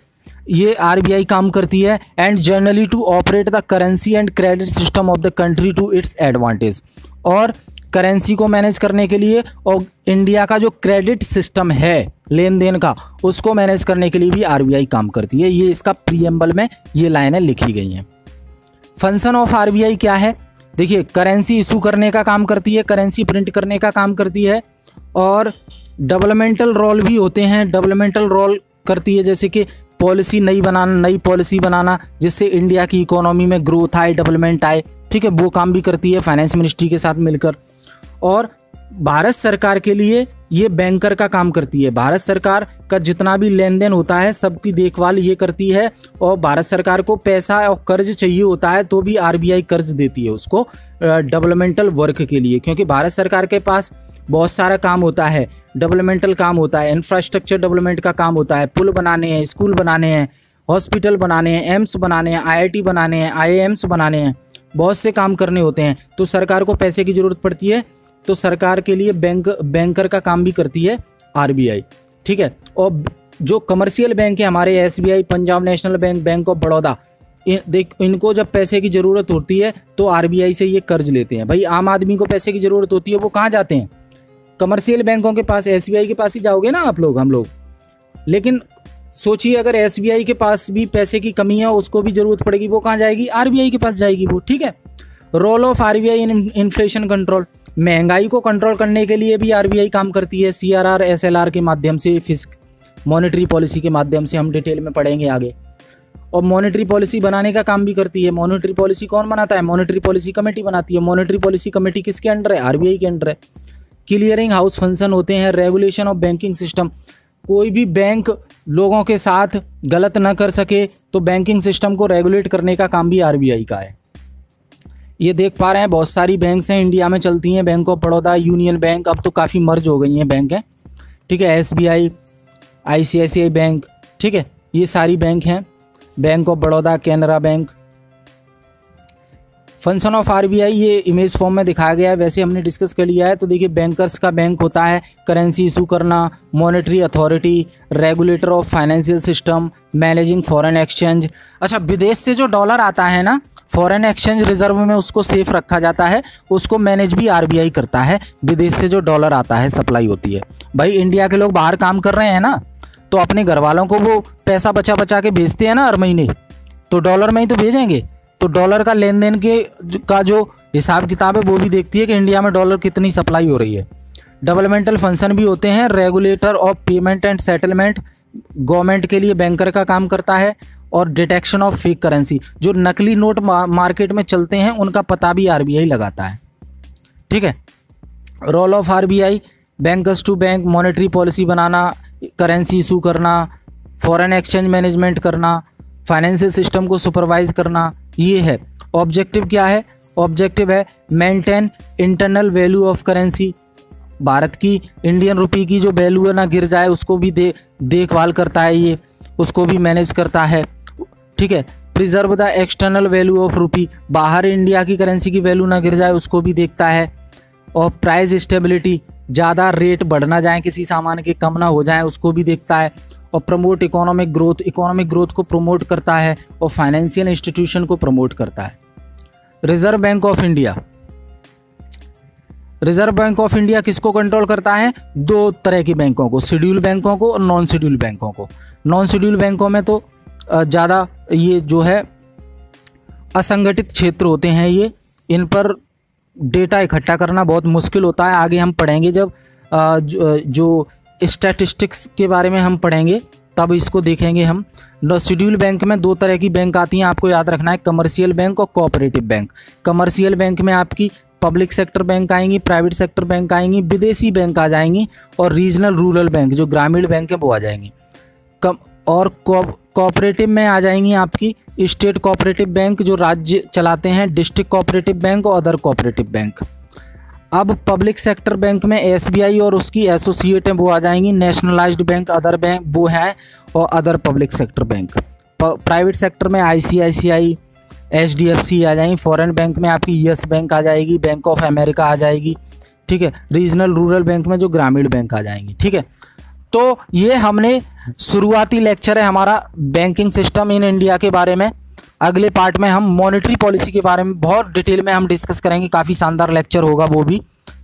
ये आरबीआई काम करती है and generally to operate the currency and credit system of the country to its advantage और करेंसी को मैनेज करने के लिए और इंडिया का जो क्रेडिट सिस्टम है लेन देन का, उसको मैनेज करने के लिए भी आरबीआई काम करती है। ये इसका प्रियम्बल में ये लाइनें लिखी गई हैं। फ़ंक्शन ऑफ़ आरबीआई क्या है? देखिए करेंसी इशू करने का काम करती है करेंसी प्रिंट करने का काम करती है और डेवलपमेंटल रोल भी होते हैं। डेवलपमेंटल रोल करती है, जैसे कि पॉलिसी नई बनाना, नई पॉलिसी बनाना, जिससे इंडिया की इकोनॉमी में ग्रोथ आए डेवलपमेंट आए। ठीक है, वो काम भी करती है फाइनेंस मिनिस्ट्री के साथ मिलकर। और भारत सरकार के लिए ये बैंकर का काम करती है। भारत सरकार का जितना भी लेन देन होता है, सबकी देखभाल ये करती है और भारत सरकार को पैसा और कर्ज चाहिए होता है तो भी आरबीआई कर्ज देती है उसको डेवलपमेंटल वर्क के लिए। क्योंकि भारत सरकार के पास बहुत सारा काम होता है डेवलपमेंटल काम होता है इंफ्रास्ट्रक्चर डेवलपमेंट का काम होता है, पुल बनाने हैं स्कूल बनाने हैं हॉस्पिटल बनाने हैं, एम्स बनाने हैं आईआईटी बनाने हैं आईएएम्स बनाने हैं, बहुत से काम करने होते हैं। तो सरकार को पैसे की ज़रूरत पड़ती है तो सरकार के लिए बैंक बैंकर का काम भी करती है आरबीआई ठीक है? और जो कमर्शियल बैंक है हमारे SBI Punjab National Bank Bank of Baroda देख, इनको जब पैसे की ज़रूरत होती है तो आरबीआई से ये कर्ज लेते हैं। भाई, आम आदमी को पैसे की ज़रूरत होती है, वो कहाँ जाते हैं? कमर्शियल बैंकों के पास एसबीआई के पास ही जाओगे ना आप लोग, हम लोग। लेकिन सोचिए, अगर एसबीआई के पास भी पैसे की कमी है, उसको भी ज़रूरत पड़ेगी, वो कहाँ जाएगी? आरबीआई के पास जाएगी वो, ठीक है? Role of RBI in inflation control महँगाई को कंट्रोल करने के लिए भी आरबीआई काम करती है C R R S L R के माध्यम से फिस्क मॉनेटरी पॉलिसी के माध्यम से हम डिटेल में पढ़ेंगे आगे। और मॉनेटरी पॉलिसी बनाने का काम भी करती है। मॉनेटरी पॉलिसी कौन बनाता है? मॉनेटरी पॉलिसी कमेटी बनाती है। मॉनेटरी पॉलिसी कमेटी किसके अंडर है? आरबीआई के अंडर है। क्लियरिंग हाउस फ़ंक्शन होते हैं। रेगुलेशन ऑफ़ बैंकिंग सिस्टम कोई भी बैंक लोगों के साथ गलत ना कर सके तो बैंकिंग सिस्टम को रेगुलेट करने का काम भी आरबीआई का है। ये देख पा रहे हैं, बहुत सारी बैंक्स हैं इंडिया में चलती हैं Bank of Baroda Union Bank अब तो काफ़ी मर्ज हो गई हैं बैंक हैं। ठीक है S B I I C I C I bank ठीक है, ये सारी बैंक हैं। Bank of Baroda Canara Bank function of RBI ये इमेज फॉर्म में दिखाया गया है, वैसे हमने डिस्कस कर लिया है तो देखिए बैंकर्स का बैंक होता है करेंसी इशू करना monetary authority regulator of financial system managing foreign exchange अच्छा विदेश से जो डॉलर आता है ना फॉरेन एक्सचेंज रिज़र्व में उसको सेफ़ रखा जाता है, उसको मैनेज भी आरबीआई करता है, विदेश से जो डॉलर आता है सप्लाई होती है। भाई इंडिया के लोग बाहर काम कर रहे हैं ना तो अपने घर वालों को वो पैसा बचा बचा के भेजते हैं ना हर महीने तो डॉलर में ही तो भेजेंगे। तो डॉलर का लेन देन के का जो हिसाब किताब है, वो भी देखती है कि इंडिया में डॉलर कितनी सप्लाई हो रही है। डेवलपमेंटल फ़ंक्शन भी होते हैं regulator of payment and settlement government के लिए बैंकर का काम करता है और डिटेक्शन ऑफ़ फेक करेंसी जो नकली नोट मार्केट में चलते हैं, उनका पता भी आरबीआई लगाता है। ठीक है? Role of RBI bankers to bank monetary policy banana currency issue करना फॉरेन एक्सचेंज मैनेजमेंट करना फाइनेंशियल सिस्टम को सुपरवाइज करना, ये है। ऑब्जेक्टिव क्या है? ऑब्जेक्टिव है maintain internal value of currency Bharat की इंडियन रुपी की जो वैल्यू है ना, गिर जाए, उसको भी दे, देखभाल करता है ये, उसको भी मैनेज करता है। ठीक है? Preserve the external value of rupee बाहर इंडिया की करेंसी की वैल्यू ना गिर जाए, उसको भी देखता है। और प्राइस स्टेबिलिटी ज़्यादा रेट बढ़ ना जाए, किसी सामान के कम ना हो जाए, उसको भी देखता है। और promote economic growth economic growth को प्रमोट करता है और फाइनेंशियल इंस्टीट्यूशन को प्रमोट करता है। Reserve Bank of India Reserve Bank of India किसको कंट्रोल करता है? दो तरह की बैंकों को शेड्यूल बैंकों को और नॉन शेड्यूल बैंकों को। नॉन शेड्यूल बैंकों में तो ज़्यादा ये जो है असंगठित क्षेत्र होते हैं ये, इन पर डेटा इकट्ठा करना बहुत मुश्किल होता है। आगे हम पढ़ेंगे जब जो स्टैटिस्टिक्स के बारे में हम पढ़ेंगे, तब इसको देखेंगे हम। शेड्यूल बैंक में दो तरह की बैंक आती हैं, आपको याद रखना है, कमर्शियल बैंक और कोऑपरेटिव बैंक। कमर्शियल बैंक में आपकी पब्लिक सेक्टर बैंक आएँगी, प्राइवेट सेक्टर बैंक आएँगी, विदेशी बैंक आ जाएँगी और रीजनल रूरल बैंक, जो ग्रामीण बैंक है, वो आ जाएँगी। कम, और कोऑपरेटिव में आ जाएँगी आपकी। स्टेट कोऑपरेटिव बैंक जो राज्य चलाते हैं डिस्ट्रिक्ट कोऑपरेटिव बैंक और अदर कोऑपरेटिव बैंक अब पब्लिक सेक्टर बैंक में एसबीआई और उसकी एसोसिएट हैं, वो आ जाएँगी। नेशनलाइज्ड बैंक अदर बैंक वो हैं और other public sector bank private sector में I C I C I H D F C आ जाएँगी। फॉरेन बैंक में आपकी यस बैंक आ जाएगी। बैंक ऑफ़ अमेरिका आ जाएगी। ठीक है? रीजनल रूरल बैंक में जो ग्रामीण बैंक आ जाएँगी। ठीक है? तो ये हमने शुरुआती लेक्चर है हमारा बैंकिंग सिस्टम इन इंडिया के बारे में। अगले पार्ट में हम मॉनेटरी पॉलिसी के बारे में बहुत डिटेल में हम डिस्कस करेंगे। काफ़ी शानदार लेक्चर होगा वो भी।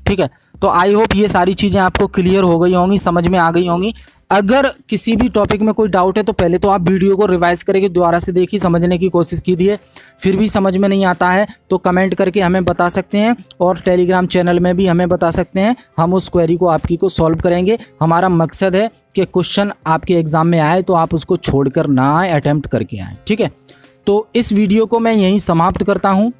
ठीक है? तो आई होप ये सारी चीज़ें आपको क्लियर हो गई होंगी, समझ में आ गई होंगी। अगर किसी भी टॉपिक में कोई डाउट है तो पहले तो आप वीडियो को रिवाइज करके दोबारा से देखिए, समझने की कोशिश कीजिए। फिर भी समझ में नहीं आता है तो कमेंट करके हमें बता सकते हैं और टेलीग्राम चैनल में भी हमें बता सकते हैं। हम उस क्वेरी को आपकी को सॉल्व करेंगे। हमारा मकसद है कि क्वेश्चन आपके एग्ज़ाम में आए तो आप उसको छोड़कर ना आए अटैम्प्ट करके आए। ठीक है? तो इस वीडियो को मैं यहीं समाप्त करता हूँ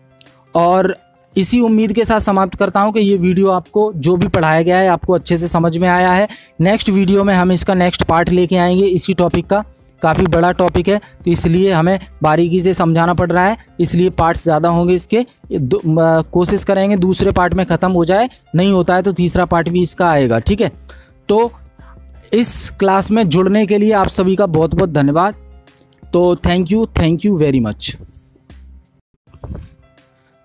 और इसी उम्मीद के साथ समाप्त करता हूँ कि ये वीडियो आपको जो भी पढ़ाया गया है, आपको अच्छे से समझ में आया है। नेक्स्ट वीडियो में हम इसका नेक्स्ट पार्ट लेके आएँगे। इसी टॉपिक का काफ़ी बड़ा टॉपिक है तो इसलिए हमें बारीकी से समझाना पड़ रहा है। इसलिए पार्ट्स ज़्यादा होंगे इसके। कोशिश करेंगे दूसरे पार्ट में ख़त्म हो जाए। नहीं होता है तो तीसरा पार्ट भी इसका आएगा, ठीक है? तो इस क्लास में जुड़ने के लिए आप सभी का बहुत बहुत धन्यवाद। तो thank you thank you very much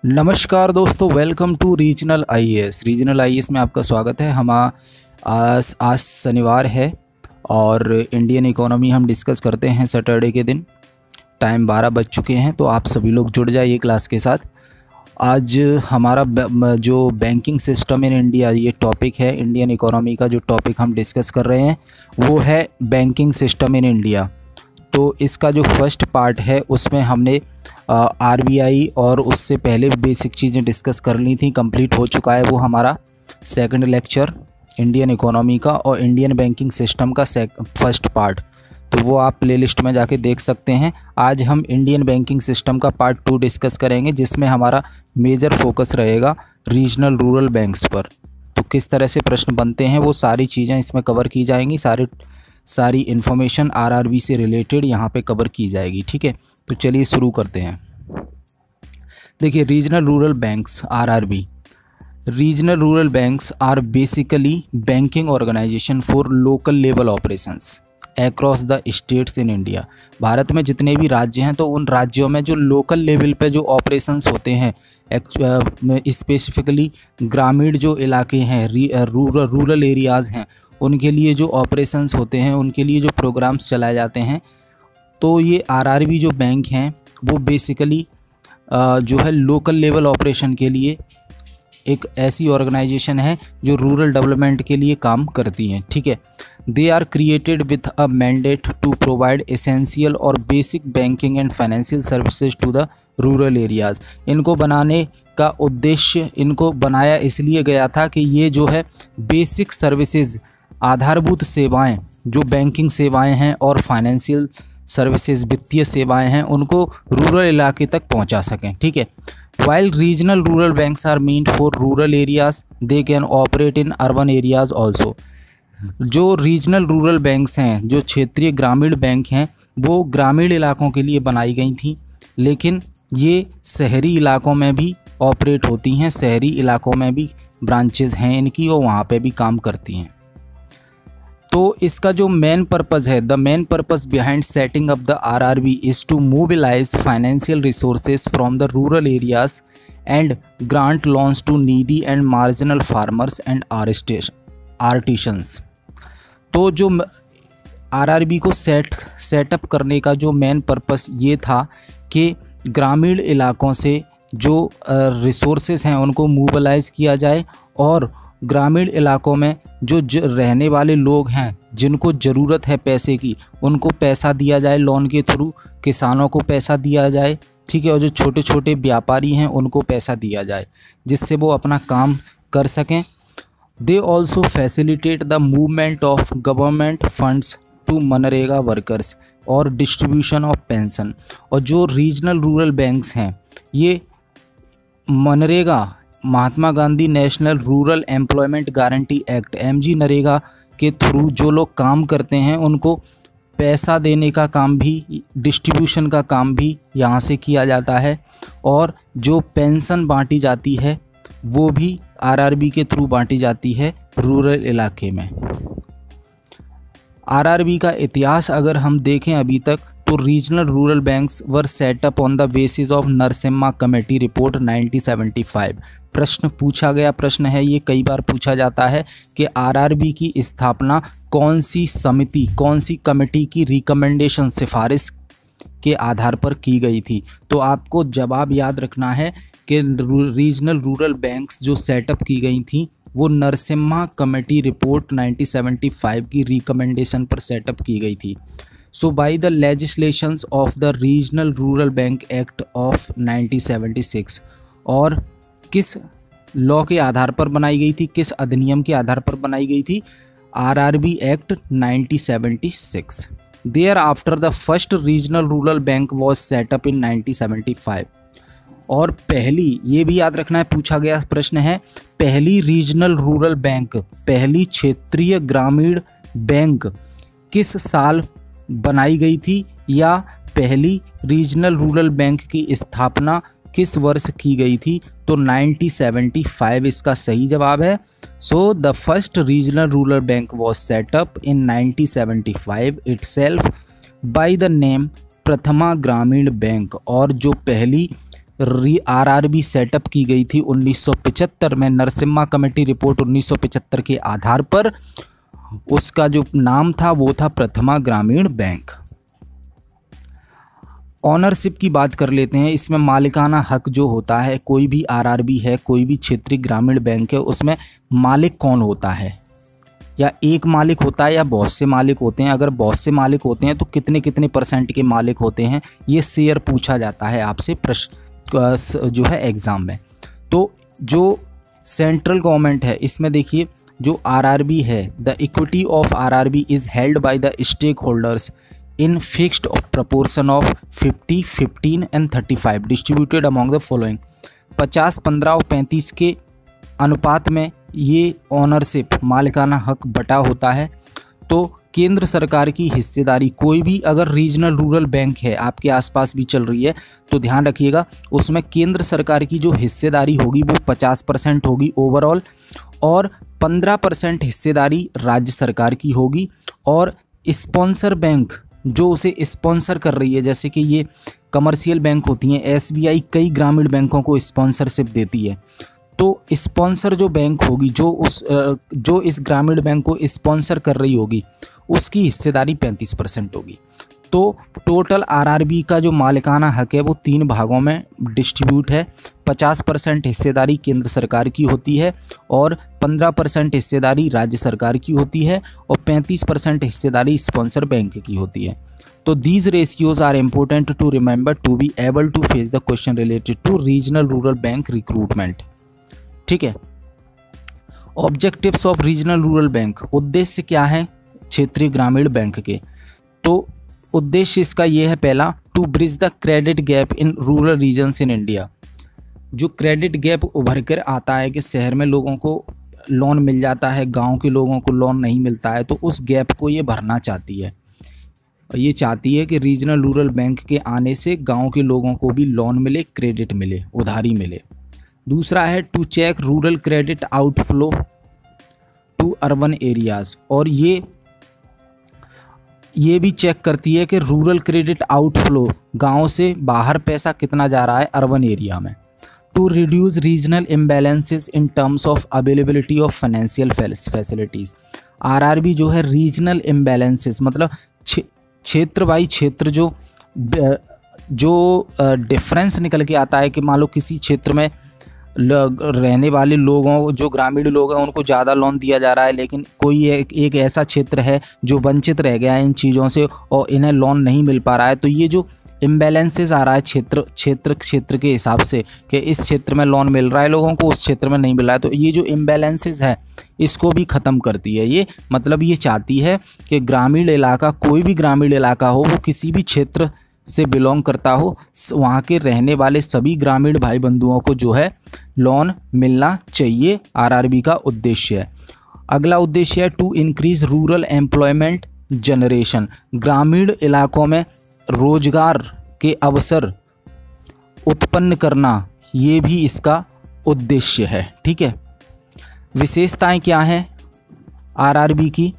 नमस्कार दोस्तों welcome to regional IAS regional IAS में आपका स्वागत है। हम आज आज शनिवार है और इंडियन इकोनॉमी हम डिस्कस करते हैं सैटरडे के दिन। टाइम 12 बज चुके हैं तो आप सभी लोग जुड़ जाइए क्लास के साथ। आज हमारा जो बैंकिंग सिस्टम इन इंडिया ये टॉपिक है। इंडियन इकोनॉमी का जो टॉपिक हम डिस्कस कर रहे हैं, वो है बैंकिंग सिस्टम इन इंडिया तो इसका जो फ़र्स्ट पार्ट है, उसमें हमने आरबीआई और उससे पहले बेसिक चीज़ें डिस्कस कर ली थी, कंप्लीट हो चुका है वो हमारा सेकंड लेक्चर इंडियन इकोनॉमी का और इंडियन बैंकिंग सिस्टम का फ़र्स्ट पार्ट तो वो आप प्लेलिस्ट में जाके देख सकते हैं। आज हम इंडियन बैंकिंग सिस्टम का पार्ट टू डिस्कस करेंगे, जिसमें हमारा मेजर फोकस रहेगा रीजनल रूरल बैंक्स पर। तो किस तरह से प्रश्न बनते हैं, वो सारी चीज़ें इसमें कवर की जाएँगी, सारे सारी इन्फॉर्मेशन आरआरबी से रिलेटेड यहाँ पे कवर की जाएगी, ठीक है? तो चलिए शुरू करते हैं। देखिए regional rural banks RRB regional rural banks are basically banking organisation for local level operations across the states in India Bharat में जितने भी राज्य हैं तो उन राज्यों में जो लोकल लेवल पे जो ऑपरेशंस होते हैं स्पेसिफिकली ग्रामीण जो इलाके हैं रूरल रूरल एरियाज़ हैं, उनके लिए जो ऑपरेशंस होते हैं, उनके लिए जो प्रोग्राम्स चलाए जाते हैं तो ये आरआरबी जो बैंक हैं, वो बेसिकली जो है लोकल लेवल ऑपरेशन के लिए एक ऐसी ऑर्गेनाइजेशन है जो रूरल डेवलपमेंट के लिए काम करती हैं, ठीक है? They are created with a mandate to provide essential और basic banking and financial services to the rural areas इनको बनाने का उद्देश्य इनको बनाया इसलिए गया था कि ये जो है बेसिक सर्विसेज़ आधारभूत सेवाएँ, जो बैंकिंग सेवाएँ हैं और फाइनेंशियल सर्विसेज़ वित्तीय सेवाएँ हैं, उनको रूरल इलाके तक पहुँचा सकें, ठीक है? While regional rural banks are mean for rural areas they can operate in urban areas also जो रीजनल रूरल बैंक्स हैं, जो क्षेत्रीय ग्रामीण बैंक हैं, वो ग्रामीण इलाकों के लिए बनाई गई थी। लेकिन ये शहरी इलाकों में भी ऑपरेट होती हैं, शहरी इलाकों में भी ब्रांचेज़ हैं, इनकी और वहाँ पे भी काम करती हैं। तो इसका जो मेन पर्पज़ है the main purpose behind setting up the R R B is to mobilise financial resources from the rural areas and grant loans to needy and marginal farmers and artisans तो जो RRB को set setup करने का जो main purpose ये था कि ग्रामीण इलाकों से जो रिसोर्सेज हैं, उनको मोबलाइज किया जाए और ग्रामीण इलाकों में जो रहने वाले लोग हैं, जिनको ज़रूरत है पैसे की, उनको पैसा दिया जाए लोन के थ्रू किसानों को पैसा दिया जाए, ठीक है, और जो छोटे छोटे व्यापारी हैं, उनको पैसा दिया जाए, जिससे वो अपना काम कर सकें। They also facilitate the movement of government funds to MNREGA workers और डिस्ट्रीब्यूशन ऑफ़ पेंशन और जो रीजनल रूरल बैंक्स हैं, ये MNREGA Mahatma Gandhi National Rural Employment Guarantee Act M G NREGA के थ्रू जो लोग काम करते हैं, उनको पैसा देने का काम भी, डिस्ट्रीब्यूशन का काम भी यहाँ से किया जाता है और जो पेंशन बांटी जाती है, वो भी आरआरबी के थ्रू बांटी जाती है रूरल इलाके में। आरआरबी का इतिहास अगर हम देखें अभी तक तो regional rural banks were set up on the basis of Narasimha committee report 1975 प्रश्न पूछा गया, प्रश्न है, ये कई बार पूछा जाता है कि आरआरबी की स्थापना कौन सी समिति, कौन सी कमेटी की रिकमेंडेशन सिफारिश के आधार पर की गई थी? तो आपको जवाब याद रखना है कि रीजनल रूरल बैंक्स जो सेटअप की गई थी वो नरसिम्हा कमेटी रिपोर्ट 1975 की रिकमेंडेशन पर सेटअप की गई थी। So by the legislations of the regional rural bank act of 1976 और किस लॉ के आधार पर बनाई गई थी, किस अधिनियम के आधार पर बनाई गई थी RRB act 1976 thereafter the first regional rural bank was set up in 1975 और पहली, ये भी याद रखना है, पूछा गया प्रश्न है, पहली रीजनल रूरल बैंक पहली क्षेत्रीय ग्रामीण बैंक किस साल बनाई गई थी या पहली रीजनल रूरल बैंक की स्थापना किस वर्ष की गई थी? तो 1975 इसका सही जवाब है। So the first regional rural bank was set up in 1975 itself by the name Prathama Gramin Bank और जो पहली आरआरबी सेटअप की गई थी 1975 में। नरसिम्हा कमेटी रिपोर्ट 1975 के आधार पर। उसका जो नाम था, वो था प्रथमा ग्रामीण बैंक। ऑनरशिप की बात कर लेते हैं। इसमें मालिकाना हक जो होता है, कोई भी आरआरबी है, कोई भी क्षेत्रीय ग्रामीण बैंक है, उसमें मालिक कौन होता है? या एक मालिक होता है या बहुत से मालिक होते हैं? अगर बहुत से मालिक होते हैं तो कितने कितने परसेंट के मालिक होते हैं? ये शेयर पूछा जाता है आपसे प्रश्न जो है एग्ज़ाम में। तो जो सेंट्रल गवर्नमेंट है इसमें देखिए जो आरआरबी है the equity of RRB is held by the stakeholders in fixed proportion of 50, 15 and 35 distributed among the following 50, 15 और 35 के अनुपात में ये ऑनरशिप मालिकाना हक बटा होता है। तो केंद्र सरकार की हिस्सेदारी कोई भी अगर रीजनल रूरल बैंक है, आपके आसपास भी चल रही है तो ध्यान रखिएगा, उसमें केंद्र सरकार की जो हिस्सेदारी होगी वो 50 परसेंट होगी ओवरऑल और 15 परसेंट हिस्सेदारी राज्य सरकार की होगी और स्पॉन्सर बैंक जो उसे स्पॉन्सर कर रही है, जैसे कि ये कमर्शियल बैंक होती हैं एसबीआई कई ग्रामीण बैंकों को स्पॉन्सरशिप देती है। तो स्पॉन्सर जो बैंक होगी, जो उस जो इस ग्रामीण बैंक को स्पॉन्सर कर रही होगी, उसकी हिस्सेदारी 35 परसेंट होगी। तो टोटल आरआरबी का जो मालिकाना हक है, वो तीन भागों में डिस्ट्रीब्यूट है। 50 परसेंट हिस्सेदारी केंद्र सरकार की होती है और 15 परसेंट हिस्सेदारी राज्य सरकार की होती है और 35 परसेंट हिस्सेदारी स्पॉन्सर बैंक की होती है। तो these ratios are important to remember to be able to face the question related to regional rural bank recruitment ठीक है? Objectives of regional rural bank उद्देश्य क्या है? क्षेत्रीय ग्रामीण बैंक के। तो उद्देश्य इसका ये है पहला to bridge the credit gap in rural regions in India जो क्रेडिट गैप उभर कर आता है कि शहर में लोगों को लोन मिल जाता है, गाँव के लोगों को लोन नहीं मिलता है तो उस गैप को ये भरना चाहती है। ये चाहती है कि रीजनल रूरल बैंक के आने से गाँव के लोगों को भी लोन मिले क्रेडिट मिले, उधारी मिले। दूसरा है to check rural credit outflow to urban areas और ये ये भी चेक करती है कि रूरल क्रेडिट आउटफ्लो गाँव से बाहर पैसा कितना जा रहा है अर्बन एरिया में। To reduce regional imbalances in terms of availability of financial facilities RRB जो है रीजनल इम्बेलेंसेस मतलब क्षेत्र बाई क्षेत्र जो जो डिफरेंस निकल के आता है कि मान लो किसी क्षेत्र में रहने वाले लोगों जो ग्रामीण लोग हैं उनको ज़्यादा लोन दिया जा रहा है लेकिन कोई एक, एक ऐसा क्षेत्र है जो वंचित रह गया है इन चीज़ों से और इन्हें लोन नहीं मिल पा रहा है। तो ये जो इम्बेलेंसेस आ रहा है क्षेत्र क्षेत्र क्षेत्र के हिसाब से कि इस क्षेत्र में लोन मिल रहा है लोगों को उस क्षेत्र में नहीं मिल रहा है तो ये जो इम्बेलेंसेस है इसको भी ख़त्म करती है। ये मतलब ये चाहती है कि ग्रामीण इलाका कोई भी ग्रामीण इलाका हो वो किसी भी क्षेत्र से बिलोंग करता हो वहाँ के रहने वाले सभी ग्रामीण भाई बंधुओं को जो है लोन मिलना चाहिए आरआरबी का उद्देश्य है। अगला उद्देश्य है to increase rural employment generation ग्रामीण इलाकों में रोज़गार के अवसर उत्पन्न करना, ये भी इसका उद्देश्य है, ठीक है? विशेषताएँ क्या हैं आरआरबी की?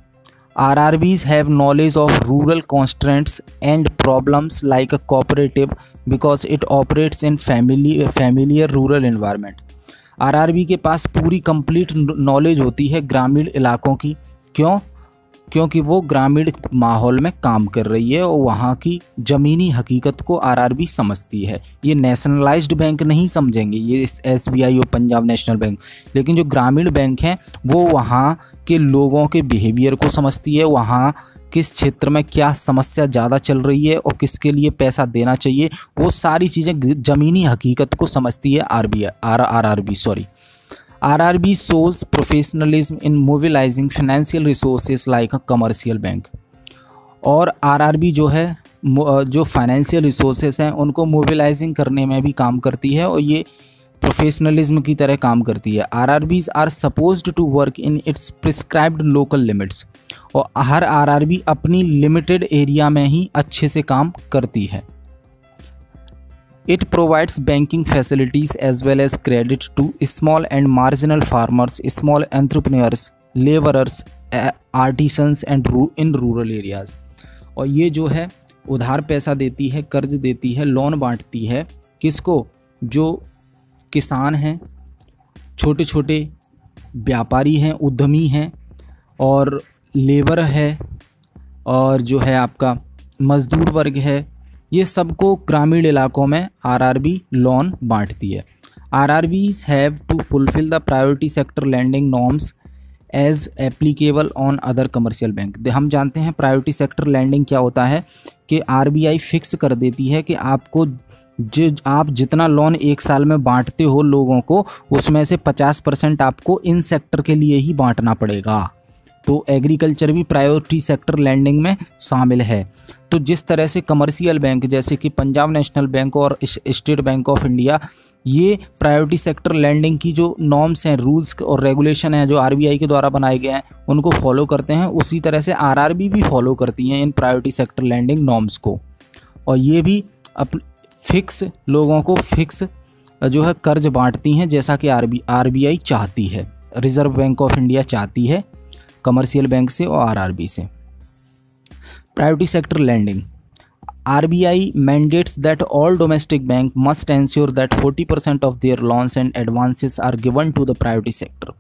RRBs have knowledge of rural constraints and problems like a cooperative because it operates in family familiar rural environment. RRB के पास पूरी कंप्लीट नॉलेज होती है ग्रामीण इलाकों की क्यों क्योंकि वो ग्रामीण माहौल में काम कर रही है और वहाँ की ज़मीनी हकीकत को आरआरबी समझती है। ये नेशनलाइज्ड बैंक नहीं समझेंगे, ये एस बी और पंजाब नेशनल बैंक। लेकिन जो ग्रामीण बैंक हैं, वो वहाँ के लोगों के बिहेवियर को समझती है, वहाँ किस क्षेत्र में क्या समस्या ज़्यादा चल रही है और किसके लिए पैसा देना चाहिए, वो सारी चीज़ें ज़मीनी हकीकत को समझती है R B R R R B sorry RRB shows professionalism in mobilizing financial resources like a commercial bank. और आरआरबी जो है जो फाइनेंशियल रिसोर्सेज हैं, उनको मोबिलाइजिंग करने में भी काम करती है और ये प्रोफेशनलिज्म की तरह काम करती है। R R Bs are suppose to work in its prescribed local limits और हर आर आर बी अपनी लिमिटेड एरिया में ही अच्छे से काम करती है। It provides banking facilities as well as credit to small and marginal farmers, small entrepreneurs, laborers, artisans and in rural areas. और ये जो है उधार पैसा देती है कर्ज देती है लोन बांटती है किसको जो किसान हैं छोटे छोटे व्यापारी हैं उद्यमी हैं और लेबर है और जो है आपका मज़दूर वर्ग है ये सबको ग्रामीण इलाकों में आरआरबी लोन बांटती है। R R Bs have to fulfil the priority sector lending norms as applicable on other commercial bank हम जानते हैं प्रायोरिटी सेक्टर लैंडिंग क्या होता है कि आरबीआई फिक्स कर देती है कि आपको जो, आप जितना लोन एक साल में बांटते हो लोगों को, उसमें से 50 परसेंट आपको इन सेक्टर के लिए ही बांटना पड़ेगा। तो एग्रीकल्चर भी प्रायोरिटी सेक्टर लैंडिंग में शामिल है। तो जिस तरह से कमर्शियल बैंक जैसे कि पंजाब नेशनल बैंक और स्टेट बैंक ऑफ़ इंडिया ये प्रायोरिटी सेक्टर लैंडिंग की जो नॉर्म्स हैं रूल्स और रेगुलेशन हैं जो आरबीआई के द्वारा बनाए गए हैं, उनको फॉलो करते हैं। उसी तरह से आरआरबी भी फॉलो करती हैं इन प्रायोरिटी सेक्टर लैंडिंग नॉर्म्स को। और ये भी अप फिक्स लोगों को फिक्स जो है कर्ज बांटती हैं जैसा कि आर बी चाहती है। रिज़र्व बैंक ऑफ़ इंडिया चाहती है। कमर्शियल बैंक से और आरआरबी से। Priority sector lending RBI mandates that all domestic bank must ensure that 40% of their loans and advances are given to the priority sector.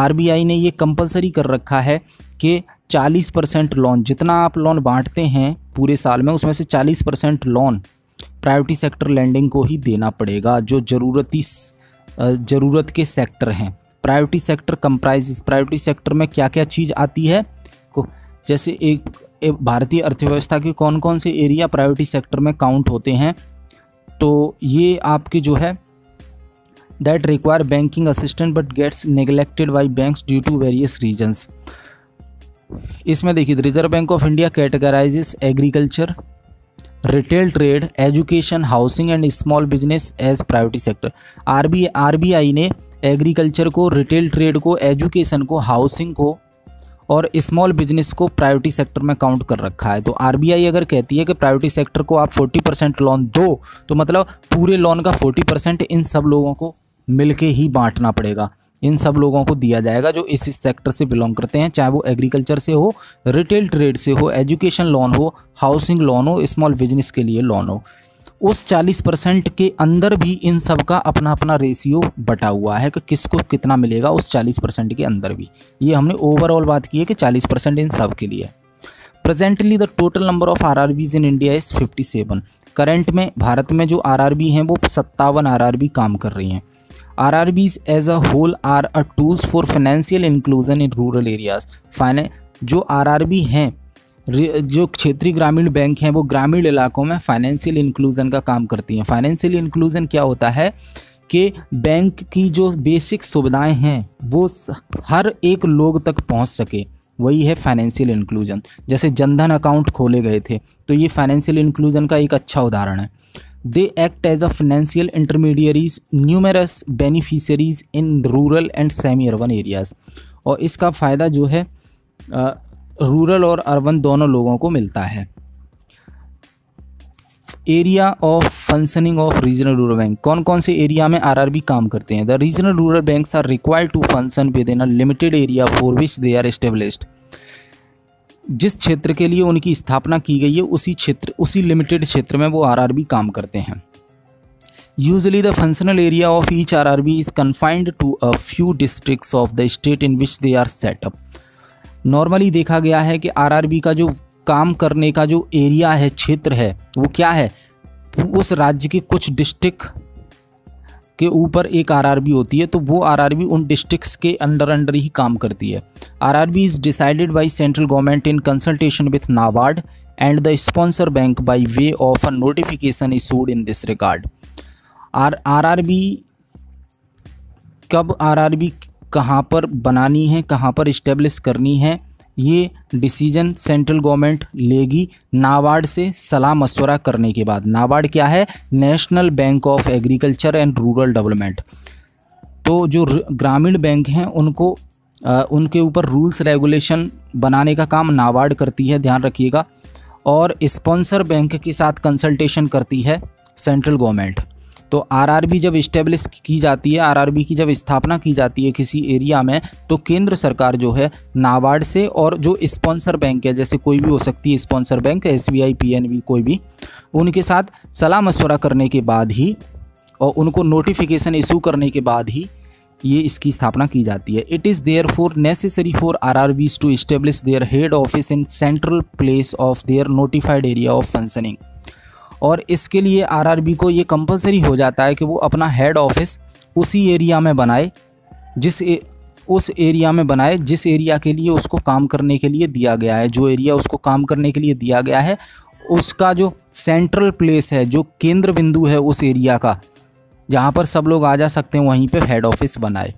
RBI ने ये compulsory कर रखा है कि 40 परसेंट लोन जितना आप लोन बांटते हैं पूरे साल में, उसमें से 40 percent loan priority sector lending को ही देना पड़ेगा, जो ज़रूरती ज़रूरत के सेक्टर हैं। Priority sector comprise priority sector में क्या क्या चीज़ आती है? जैसे एक, एक भारतीय अर्थव्यवस्था के कौन कौन से एरिया प्रायोरिटी सेक्टर में काउंट होते हैं? तो ये आपके जो है that require banking assistance but gets neglected by banks due to various reasons इसमें देखिए Reserve Bank of India categorises agriculture retail trade education housing and small business as priority sector R B R B I ने agriculture को retail trade को education को housing को और small business को प्राइवेटी sector में काउंट कर रखा है। तो आरबीआई अगर कहती है कि प्राइवेटी सेक्टर को आप 40 परसेंट लोन दो तो मतलब पूरे लोन का 40 परसेंट इन सब लोगों को मिलके ही बांटना पड़ेगा। इन सब लोगों को दिया जाएगा जो इस सेक्टर से बिलोंग करते हैं, चाहे वो एग्रीकल्चर से हो रिटेल ट्रेड से हो एजुकेशन लोन हो हाउसिंग लोन हो स्मॉल बिज़नेस के लिए लोन हो। उस 40 परसेंट के अंदर भी इन सब का अपना अपना रेशियो बटा हुआ है कि किसको कितना मिलेगा उस 40 परसेंट के अंदर भी। ये हमने ओवरऑल बात की है कि 40 परसेंट इन सब के लिए। Presently the total number of R in India is 57 current में, भारत में जो आरआरबी हैं, वो सत्तावन आर काम कर रही हैं। R R Bs as a whole are a tools for financial inclusion in rural areas फाइने जो आर आर बी हैं जो क्षेत्रीय ग्रामीण बैंक हैं, वो ग्रामीण इलाकों में फाइनेंशियल इंक्लूजन का काम करती हैं। फाइनेंशियल इंक्लूजन क्या होता है कि बैंक की जो बेसिक सुविधाएँ हैं, वो हर एक लोग तक पहुँच सके। वही है फाइनेंशियल इंक्लूजन जैसे जनधन अकाउंट खोले गए थे तो ये फाइनेंशियल इंक्लूजन का एक अच्छा उदाहरण है। They act as a financial intermediaries numerous beneficiaries in rural and semi urban areas और इसका फ़ायदा जो है रूरल और अर्बन दोनों लोगों को मिलता है। Area of functioning of regional rural bank कौन कौन से एरिया में आरआरबी काम करते हैं? The regional rural banks are required to function within a limited area for which they are established जिस क्षेत्र के लिए उनकी स्थापना की गई है, उसी क्षेत्र, उसी लिमिटेड क्षेत्र में वो आरआरबी काम करते हैं। Usually the functional area of each R R B is confined to a few districts of the state in which they are set up normally देखा गया है कि आरआरबी का जो काम करने का जो एरिया है, क्षेत्र है, वो क्या है? उस राज्य के कुछ डिस्ट्रिक्ट के ऊपर एक आरआरबी होती है तो वो आरआरबी उन डिस्ट्रिक्ट्स के अंडर अंडर ही काम करती है। RRB is decided by central government in consultation with NABARD and the sponsor bank by way of a notification issued in this regard R RRB कब आरआरबी कहाँ पर बनानी है, कहाँ पर इस्टेब्लिश करनी है ये डिसीज़न सेंट्रल गवर्नमेंट लेगी नाबार्ड से सलाह मशवरा करने के बाद। नाबार्ड क्या है? National Bank of Agriculture and Rural Development. तो जो ग्रामीण बैंक हैं उनको आ, उनके ऊपर रूल्स रेगुलेशन बनाने का काम नाबार्ड करती है ध्यान रखिएगा। और स्पॉन्सर बैंक के साथ कंसल्टेशन करती है सेंट्रल गवर्नमेंट। तो आरआरबी जब इस्टेब्लिश की जाती है आरआरबी की जब स्थापना की जाती है किसी एरिया में तो केंद्र सरकार जो है नाबार्ड से और जो स्पॉन्सर बैंक है, जैसे कोई भी हो सकती है स्पॉन्सर बैंक एस बी कोई भी, उनके साथ सलाह मशवरा करने के बाद ही और उनको नोटिफिकेशन इशू करने के बाद ही ये इसकी स्थापना की जाती है। It is therefore necessary for R R Bs to establish their head office in central place of their notified area of functioning और इसके लिए आरआरबी को ये कंपलसरी हो जाता है कि वो अपना हेड ऑफ़िस उसी एरिया में बनाए जिस ए, उस एरिया में बनाए जिस एरिया के लिए उसको काम करने के लिए दिया गया है। जो एरिया उसको काम करने के लिए दिया गया है उसका जो सेंट्रल प्लेस है जो केंद्र बिंदु है उस एरिया का जहाँ पर सब लोग आ जा सकते हैं वहीं पर हेड ऑफ़िस बनाए।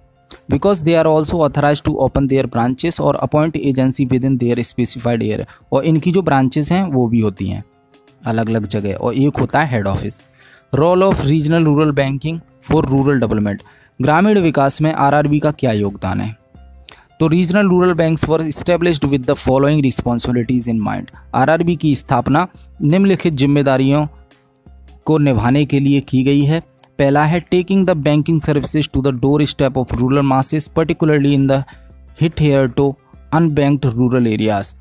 Because they are also authorise to open their branches और appoint agency within their specified area और इनकी जो ब्रांचेस हैं वो भी होती हैं। अलग अलग जगह और एक होता है head office role of regional rural banking for rural development ग्रामीण विकास में आरआरबी का क्या योगदान है? तो regional rural banks were established with the following responsibilities in mind RRB की स्थापना निम्नलिखित जिम्मेदारियों को निभाने के लिए की गई है. पहला है taking the banking services to the doorstep of rural masses particularly in the hitherto unbanked rural areas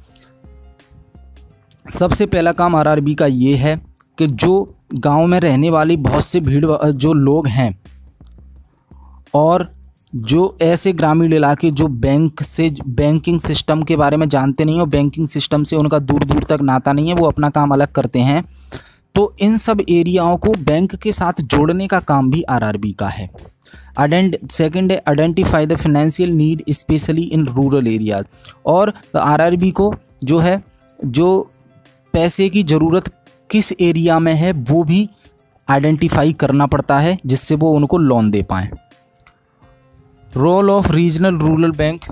सबसे पहला काम आरआरबी का ये है कि जो गाँव में रहने वाली बहुत से भीड़, जो लोग हैं और जो ऐसे ग्रामीण इलाके जो बैंक से, बैंकिंग सिस्टम के बारे में जानते नहीं हो बैंकिंग सिस्टम से उनका दूर दूर तक नाता नहीं है, वो अपना काम अलग करते हैं। तो इन सब एरियाओं को बैंक के साथ जोड़ने का काम भी आरआरबी का है। आइडेंट सेकेंड है identify the financial need specially in rural areas और आरआरबी को जो है, जो पैसे की ज़रूरत किस एरिया में है, वो भी आइडेंटिफाई करना पड़ता है, जिससे वो उनको लोन दे पाएँ। Role of regional rural bank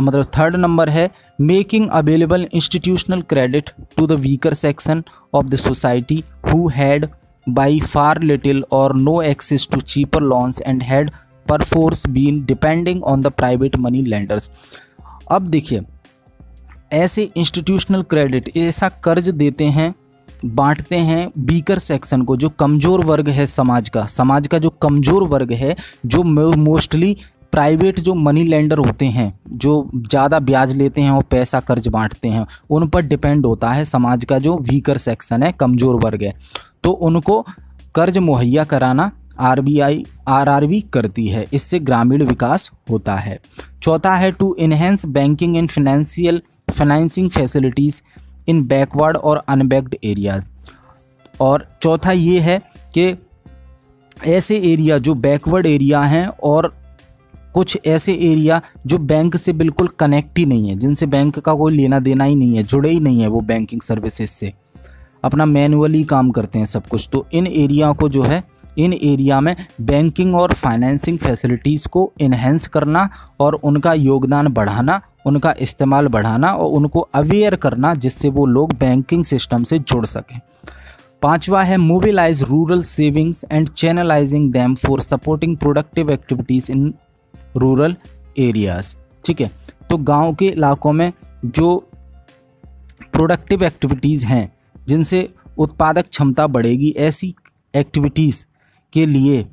मतलब थर्ड नंबर है making available institutional credit to the weaker section of the society who had by far little और no access to cheaper loans and had perforce been depending on the private money lenders अब देखिए ऐसे institutional credit ऐसा कर्ज देते हैं, बांटते हैं बीकर सेक्शन को, जो कमज़ोर वर्ग है समाज का। समाज का जो कमज़ोर वर्ग है, जो मोस्टली प्राइवेट जो मनी लेंडर होते हैं, जो ज़्यादा ब्याज लेते हैं और पैसा कर्ज बांटते हैं, उन पर डिपेंड होता है समाज का जो वीकर सेक्शन है, कमज़ोर वर्ग है। तो उनको कर्ज मुहैया कराना R B I R R B करती है। इससे ग्रामीण विकास होता है। चौथा है to enhance banking and financial financing facilities in backward और अनबैक्ड एरियाज़ और चौथा ये है कि ऐसे एरिया जो बैकवर्ड एरिया हैं और कुछ ऐसे एरिया जो बैंक से बिल्कुल कनेक्ट ही नहीं है, जिनसे बैंक का कोई लेना देना ही नहीं है, जुड़े ही नहीं है वो बैंकिंग सर्विसेज़ से। अपना मैनुअली काम करते हैं सब कुछ। तो इन एरिया को जो है इन एरिया में बैंकिंग और फाइनेंसिंग फैसिलिटीज़ को इन्हेंस करना और उनका योगदान बढ़ाना, उनका इस्तेमाल बढ़ाना और उनको अवेयर करना जिससे वो लोग बैंकिंग सिस्टम से जुड़ सकें। पांचवा है mobilise rural savings and channelising them for supporting productive activities in rural areas ठीक है तो गाँव के इलाकों में जो प्रोडक्टिव एक्टिविटीज़ हैं, जिनसे उत्पादक क्षमता बढ़ेगी, ऐसी एक्टिविटीज़ के लिए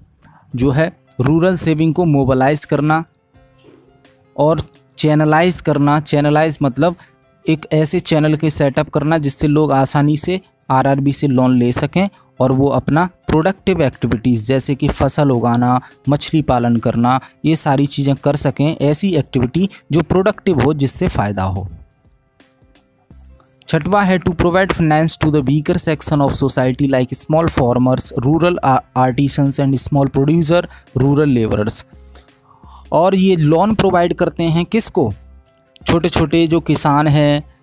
जो है रूरल सेविंग को मोबलाइज करना और चैनलाइज करना, चैनलाइज मतलब एक ऐसे चैनल के सेटअप करना जिससे लोग आसानी से आरआरबी से लोन ले सकें और वो अपना प्रोडक्टिव एक्टिविटीज़ जैसे कि फ़सल उगाना, मछली पालन करना, ये सारी चीज़ें कर सकें। ऐसी एक्टिविटी जो प्रोडक्टिव हो जिससे फ़ायदा हो। छठवा है to provide finance to the weaker section of society like small farmers rural artisans and small producer rural labourers और ये लोन प्रोवाइड करते हैं किसको? छोटे छोटे जो किसान हैं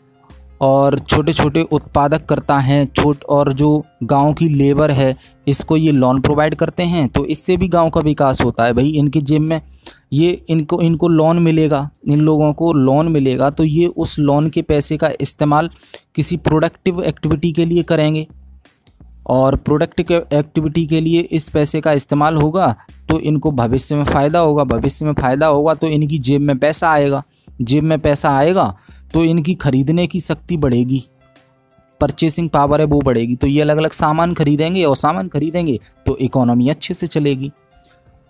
और छोटे छोटे उत्पादक करता हैं, छोट और जो गाँव की लेबर है, इसको ये लोन प्रोवाइड करते हैं तो इससे भी गाँव का विकास होता है। भाई, इनकी जिम में ये इनको इनको लोन मिलेगा, इन लोगों को लोन मिलेगा तो ये उस लोन के पैसे का इस्तेमाल किसी प्रोडक्टिव एक्टिविटी के लिए करेंगे। और प्रोडक्टिव एक्टिविटी के लिए इस पैसे का इस्तेमाल होगा तो इनको भविष्य में फ़ायदा होगा। भविष्य में फ़ायदा होगा तो इनकी जेब में पैसा आएगा। जेब में पैसा आएगा तो इनकी खरीदने की शक्ति बढ़ेगी। परचेसिंग पावर है, वो बढ़ेगी। तो ये अलग अलग सामान खरीदेंगे और सामान खरीदेंगे तो इकोनॉमी अच्छे से चलेगी।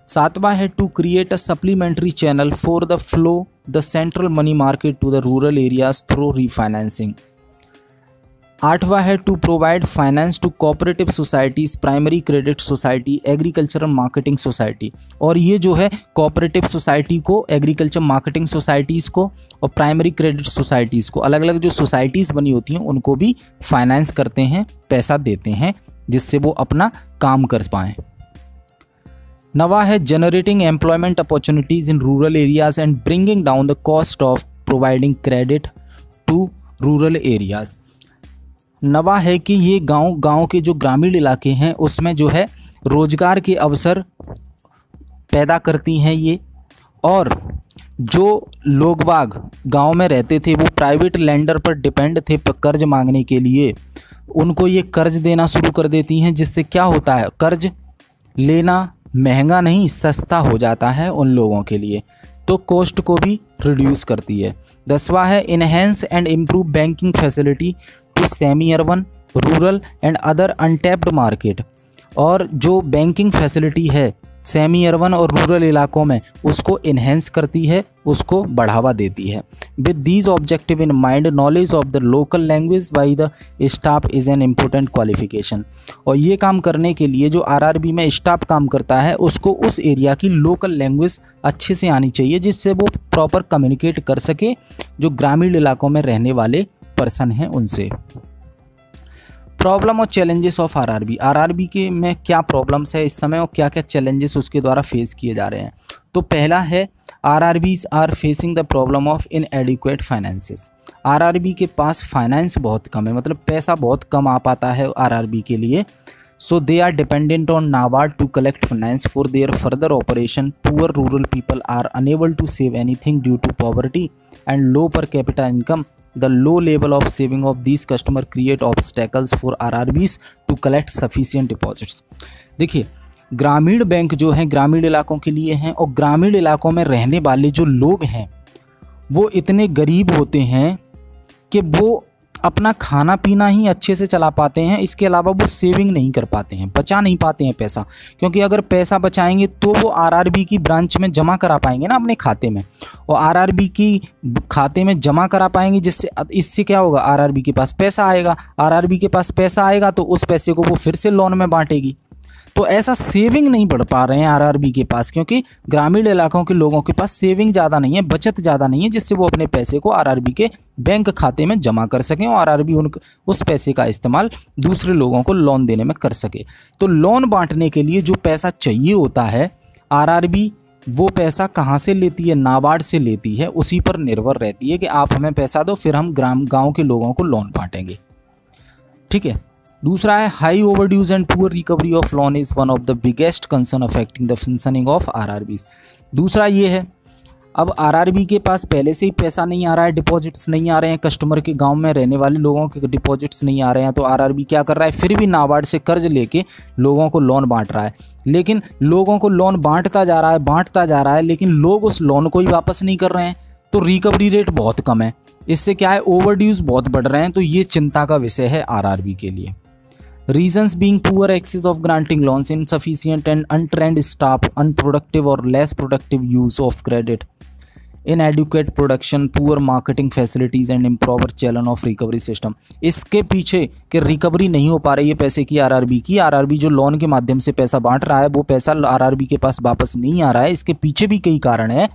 सातवां है to create a supplementary channel for the flow the central money market to the rural areas through refinancing आठवां है to provide finance to cooperative societies primary credit society agricultural marketing society और ये जो है कोऑपरेटिव सोसाइटी को agriculture marketing societies को और primary credit societies को अलग अलग जो सोसाइटीज़ बनी होती हैं, उनको भी फाइनेंस करते हैं, पैसा देते हैं, जिससे वो अपना काम कर पाएँ। नवा है generating employment opportunities in rural areas and bringing down the cost of providing credit to rural areas नवा है कि ये गाँव गाँव के जो ग्रामीण इलाके हैं, उसमें जो है रोज़गार के अवसर पैदा करती हैं ये। और जो लोग बाग गाँव में रहते थे, वो प्राइवेट लैंडर पर डिपेंड थे कर्ज मांगने के लिए। उनको ये कर्ज देना शुरू कर देती हैं, जिससे क्या होता है? कर्ज लेना महँगा नहीं, सस्ता हो जाता है उन लोगों के लिए। तो कॉस्ट को भी रिड्यूस करती है। दसवा है enhance and improve banking facility to semi urban rural and other untapped market और जो बैंकिंग फैसिलिटी है सेमी अर्बन और रूरल इलाकों में, उसको इन्हेंस करती है, उसको बढ़ावा देती है। With these objective in mind knowledge of the local language by the staff is an important qualification और ये काम करने के लिए जो आरआरबी में स्टाफ काम करता है, उसको उस एरिया की लोकल लैंग्वेज अच्छे से आनी चाहिए, जिससे वो प्रॉपर कम्युनिकेट कर सके, जो ग्रामीण इलाकों में रहने वाले पर्सन हैं उनसे। प्रॉब्लम और चैलेंजेस ऑफ़ आरआरबी। आरआरबी के में क्या प्रॉब्लम्स है इस समय और क्या क्या चैलेंजेस उसके द्वारा फेस किए जा रहे हैं? तो पहला है, RRBs are facing the problem of inadequate finances. RRB के पास फाइनेंस बहुत कम है मतलब पैसा बहुत कम आ पाता है आरआरबी के लिए। So, they are dependent on nabard to collect finance for their further operation. Poor rural people are unable to save anything due to poverty and low per capita income. The low level of saving of these customer create obstacles for rrbs to collect sufficient deposits देखिए ग्रामीण bank जो है ग्रामीण इलाकों के लिए हैं और ग्रामीण इलाकों में रहने वाले जो लोग हैं वो इतने गरीब होते हैं कि वो अपना खाना पीना ही अच्छे से चला पाते हैं, इसके अलावा वो सेविंग नहीं कर पाते हैं, बचा नहीं पाते हैं पैसा। क्योंकि अगर पैसा बचाएँगे तो वो आरआरबी की ब्रांच में जमा करा पाएँगे ना अपने खाते में। और आरआरबी की खाते में जमा करा पाएँगे जिससे इससे क्या होगा? आरआरबी के पास पैसा आएगा। आरआरबी के पास पैसा आएगा तो उस पैसे को वो फिर से लोन में बांटेगी। तो ऐसा सेविंग नहीं बढ़ पा रहे हैं आरआरबी के पास, क्योंकि ग्रामीण इलाकों के लोगों के पास सेविंग ज़्यादा नहीं है, बचत ज़्यादा नहीं है, जिससे वो अपने पैसे को आरआरबी के बैंक खाते में जमा कर सकें और आरआरबी उन, उस पैसे का इस्तेमाल दूसरे लोगों को लोन देने में कर सके। तो लोन बांटने के लिए जो पैसा चाहिए होता है आरआरबी वो पैसा कहाँ से लेती है, नाबार्ड से लेती है, उसी पर निर्भर रहती है कि आप हमें पैसा दो, फिर हम ग्राम, गाँव के लोगों को लोन बांटेंगे। ठीक है? दूसरा है high overdues and poor recovery of loan is one of the biggest concern affecting the functioning of RRBs दूसरा ये है, अब आरआरबी के पास पहले से ही पैसा नहीं आ रहा है डिपॉजिट्स नहीं आ रहे हैं कस्टमर के गाँव में रहने वाले लोगों के डिपॉजिट्स नहीं आ रहे हैं तो आरआरबी क्या कर रहा है? फिर भी नाबार्ड से कर्ज लेके लोगों को लोन बांट रहा है। लेकिन लोगों को लोन बांटता जा रहा है, बांटता जा रहा है, लेकिन लोग उस लोन को ही वापस नहीं कर रहे हैं तो रिकवरी रेट बहुत कम है। इससे क्या है? ओवरड्यूज बहुत बढ़ रहे हैं तो ये चिंता का विषय है आरआरबी के लिए। Reasons being poor access of granting loans, insufficient and untrained staff, unproductive or less productive use of credit, inadequate production, poor marketing facilities and improper challenge of recovery system. इसके पीछे कि रिकवरी नहीं हो पा रही है पैसे की आरआरबी की आरआरबी जो लोन के माध्यम से पैसा बांट रहा है वो पैसा आरआरबी के पास वापस नहीं आ रहा है इसके पीछे भी कई कारण है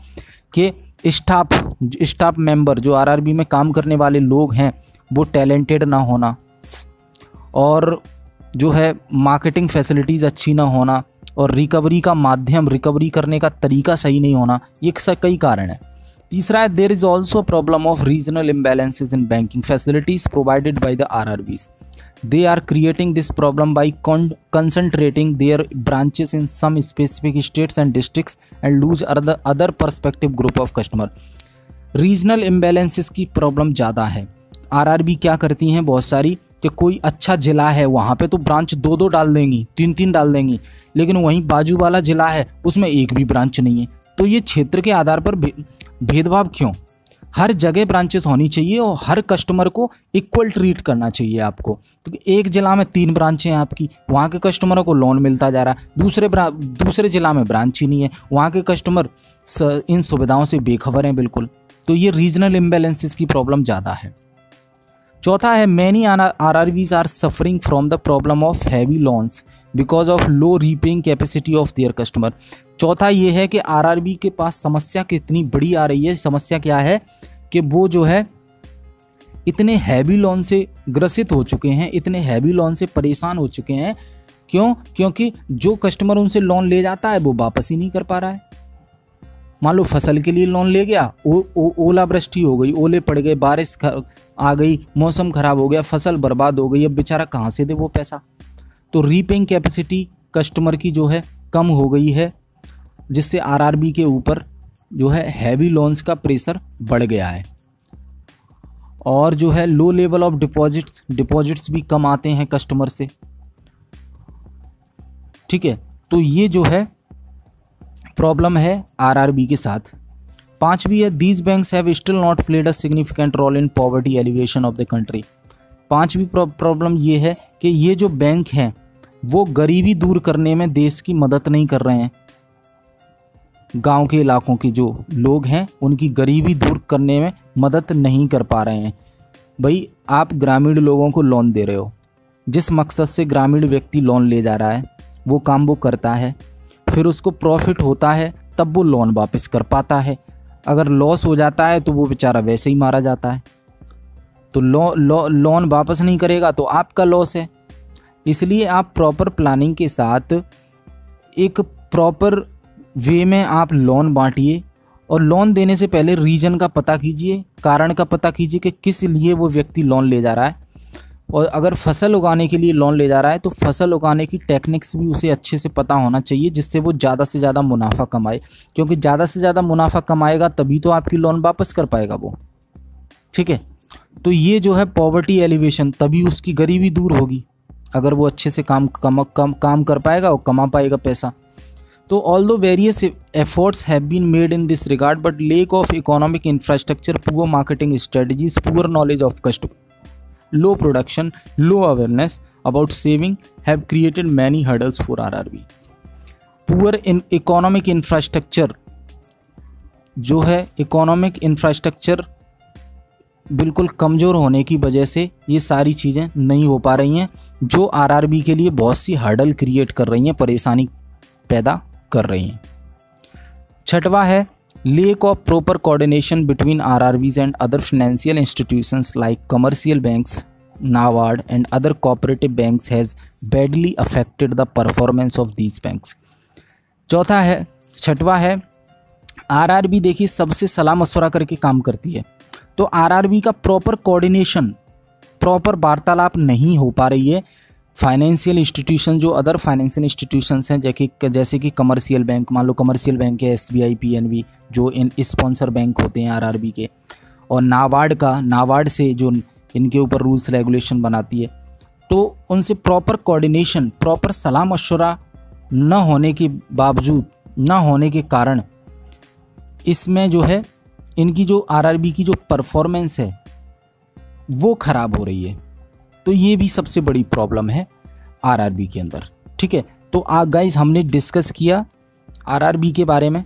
कि स्टाफ स्टाफ मेंबर जो आरआरबी में काम करने वाले लोग हैं वो टैलेंटेड ना होना और जो है मार्केटिंग फैसिलिटीज़ अच्छी ना होना और रिकवरी का माध्यम रिकवरी करने का तरीका सही नहीं होना, ये कई कारण है। तीसरा है there is also problem of regional imbalances in banking facilities provided by the R R Bs they are creating this problem by concentrating their branches in some specific states and districts and lose other perspective group of customer regional imbalances की problem ज़्यादा है। RRB क्या करती हैं बहुत सारी कि कोई अच्छा ज़िला है वहाँ पे तो ब्रांच दो दो डाल देंगी तीन तीन डाल देंगी, लेकिन वहीं बाजू वाला ज़िला है, उसमें एक भी ब्रांच नहीं है। तो ये क्षेत्र के आधार पर भेदभाव क्यों? हर जगह ब्रांचेस होनी चाहिए और हर कस्टमर को इक्वल ट्रीट करना चाहिए आपको। क्योंकि तो एक ज़िला में तीन ब्रांचें हैं आपकी, वहाँ के कस्टमरों को लोन मिलता जा रहा है दूसरे दूसरे ज़िला में ब्रांच ही नहीं है, वहाँ के कस्टमर इन सुविधाओं से बेखबर हैं बिल्कुल। तो ये रीजनल इम्बेलेंसेस की प्रॉब्लम ज़्यादा है। चौथा है many R R Bs are suffering from the problem of heavy loans because of low repaying capacity of their customer चौथा ये है कि आर आर बी के पास समस्या कितनी बड़ी आ रही है। समस्या क्या है कि वो जो है, इतने हैवी लोन से ग्रसित हो चुके हैं, इतने हैवी लोन से परेशान हो चुके हैं। क्यों? क्योंकि जो कस्टमर उनसे लोन ले जाता है, वो वापस ही नहीं कर पा रहा है। मान लो फ़सल के लिए लोन ले गया ओ, ओ, ओला हो गई ओले पड़ गए बारिश आ गई मौसम खराब हो गया फ़सल बर्बाद हो गई अब बेचारा कहाँ से दे वो पैसा? तो रीपेइंग कैपेसिटी कस्टमर की जो है कम हो गई है जिससे आरआरबी के ऊपर जो है हैवी लोन्स का प्रेशर बढ़ गया है। और जो है low level of deposits deposits भी कम आते हैं कस्टमर से। ठीक है तो ये जो है प्रॉब्लम है आरआरबी के साथ। पांचवी है these banks have still not played a significant role in poverty alleviation of the country पांचवी प्रॉब्लम ये है कि ये जो बैंक हैं, वो गरीबी दूर करने में देश की मदद नहीं कर रहे हैं। गाँव के इलाकों के जो लोग हैं, उनकी गरीबी दूर करने में मदद नहीं कर पा रहे हैं। भाई, आप ग्रामीण लोगों को लोन दे रहे हो। जिस मकसद से ग्रामीण व्यक्ति लोन ले जा रहा है, वो काम वो करता है। फिर उसको प्रॉफिट होता है तब वो लोन वापस कर पाता है। अगर लॉस हो जाता है तो वो बेचारा वैसे ही मारा जाता है। तो लो, लोन वापस नहीं करेगा तो आपका लॉस है। इसलिए आप प्रॉपर प्लानिंग के साथ एक प्रॉपर वे में आप लोन बांटिए और लोन देने से पहले रीजन का पता कीजिए कारण का पता कीजिए कि किस लिए वो व्यक्ति लोन ले जा रहा है। और अगर फ़सल उगाने के लिए लोन ले जा रहा है तो फ़सल उगाने की टेक्निक्स भी उसे अच्छे से पता होना चाहिए, जिससे वो ज़्यादा से ज़्यादा मुनाफा कमाए। क्योंकि ज़्यादा से ज़्यादा मुनाफा कमाएगा, तभी तो आपकी लोन वापस कर पाएगा वो। ठीक है? तो ये जो है पॉवर्टी एलिवेशन तभी उसकी गरीबी दूर होगी, अगर वो अच्छे से काम कम कम, काम कर पाएगा और कमा पाएगा पैसा। तो although various efforts have been made in this regard but lack of economic infrastructure poor marketing strategies poor knowledge of customer low production low awareness about saving have created many hurdles for R R B poor in economic infrastructure जो है economic infrastructure बिल्कुल कमज़ोर होने की वजह से ये सारी चीज़ें नहीं हो पा रही हैं, जो आरआरबी के लिए बहुत सी हर्डल क्रिएट कर रही हैं, परेशानी पैदा कर रही हैं। छठवा है lack of proper coordination between R R and other financial institutions like commercial banks NABARD and other cooperative banks has badly affected the performance of these banks चौथा है, छठवा है आरआरबी देखिए सबसे सलाह मशवरा करके काम करती है। तो आरआरबी का प्रॉपर कोऑर्डिनेशन प्रॉपर वार्तालाप नहीं हो पा रही है। फाइनेंशियल इंस्टीट्यूशन जो अदर फाइनेंशियल इंस्टीट्यूशंस हैं, जैसे जैसे कि कमर्शियल बैंक मान लो कमर्शियल बैंक है S B I P N B जो इन स्पॉन्सर बैंक होते हैं आरआरबी के। और नाबार्ड का, नाबार्ड से जो इनके ऊपर रूल्स रेगुलेशन बनाती है। तो उनसे प्रॉपर कोऑर्डिनेशन प्रॉपर सलाह मशवरा न होने के बावजूद, न होने के कारण, इसमें जो है, इनकी जो आरआरबी की जो परफॉर्मेंस है, वो ख़राब हो रही है। तो ये भी सबसे बड़ी प्रॉब्लम है आरआरबी के अंदर, ठीक है? तो आ गाइज़ हमने डिस्कस किया आरआरबी के बारे में।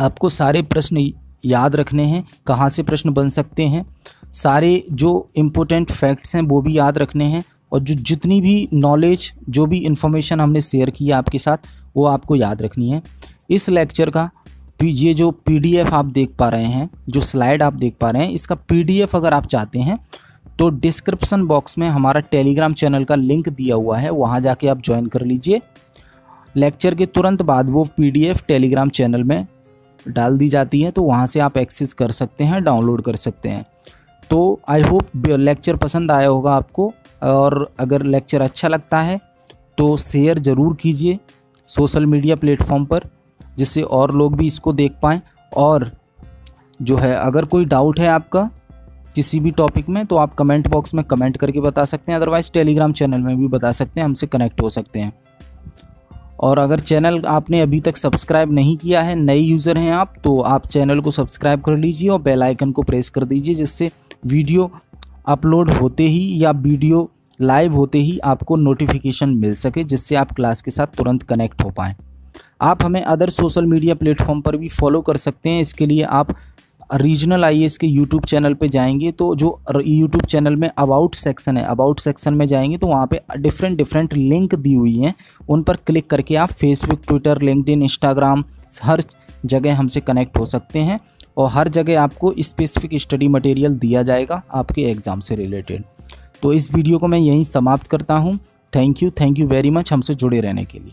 आपको सारे प्रश्न याद रखने हैं, कहाँ से प्रश्न बन सकते हैं। सारे जो इम्पोर्टेंट फैक्ट्स हैं, वो भी याद रखने हैं। और जो जितनी भी नॉलेज जो भी इन्फॉर्मेशन हमने शेयर की आपके साथ, वो आपको याद रखनी है। इस लेक्चर का ये जो पीडीएफ आप देख पा रहे हैं, जो स्लाइड आप देख पा रहे हैं, इसका पीडीएफ अगर आप चाहते हैं तो डिस्क्रिप्शन बॉक्स में हमारा टेलीग्राम चैनल का लिंक दिया हुआ है, वहाँ जाके आप ज्वाइन कर लीजिए। लेक्चर के तुरंत बाद वो पीडीएफ टेलीग्राम चैनल में डाल दी जाती है तो वहाँ से आप एक्सेस कर सकते हैं डाउनलोड कर सकते हैं। तो आई होप लेक्चर पसंद आया होगा आपको, और अगर लेक्चर अच्छा लगता है तो शेयर ज़रूर कीजिए सोशल मीडिया प्लेटफॉर्म पर, जिससे और लोग भी इसको देख पाएँ। और जो है, अगर कोई डाउट है आपका किसी भी टॉपिक में तो आप कमेंट बॉक्स में कमेंट करके बता सकते हैं अदरवाइज़ टेलीग्राम चैनल में भी बता सकते हैं, हमसे कनेक्ट हो सकते हैं। और अगर चैनल आपने अभी तक सब्सक्राइब नहीं किया है, नए यूज़र हैं आप तो आप चैनल को सब्सक्राइब कर लीजिए और बेल आइकन को प्रेस कर दीजिए, जिससे वीडियो अपलोड होते ही या वीडियो लाइव होते ही आपको नोटिफिकेशन मिल सके, जिससे आप क्लास के साथ तुरंत कनेक्ट हो पाएँ। आप हमें अदर सोशल मीडिया प्लेटफॉर्म पर भी फॉलो कर सकते हैं, इसके लिए आप रीजनल आई के यूट्यूब चैनल पे जाएँगे तो जो यूट्यूब चैनल में अबाउट सेक्शन है अबाउट सेक्शन में जाएँगे तो वहाँ पे डिफरेंट डिफरेंट लिंक दी हुई हैं। उन पर क्लिक करके आप फेसबुक ट्विटर लिंकड इंस्टाग्राम हर जगह हमसे कनेक्ट हो सकते हैं और हर जगह आपको स्पेसिफिक स्टडी मटेरियल दिया जाएगा आपके एग्ज़ाम से रिलेटेड तो इस वीडियो को मैं यहीं समाप्त करता हूँ। Thank you thank you very much हमसे जुड़े रहने के लिए।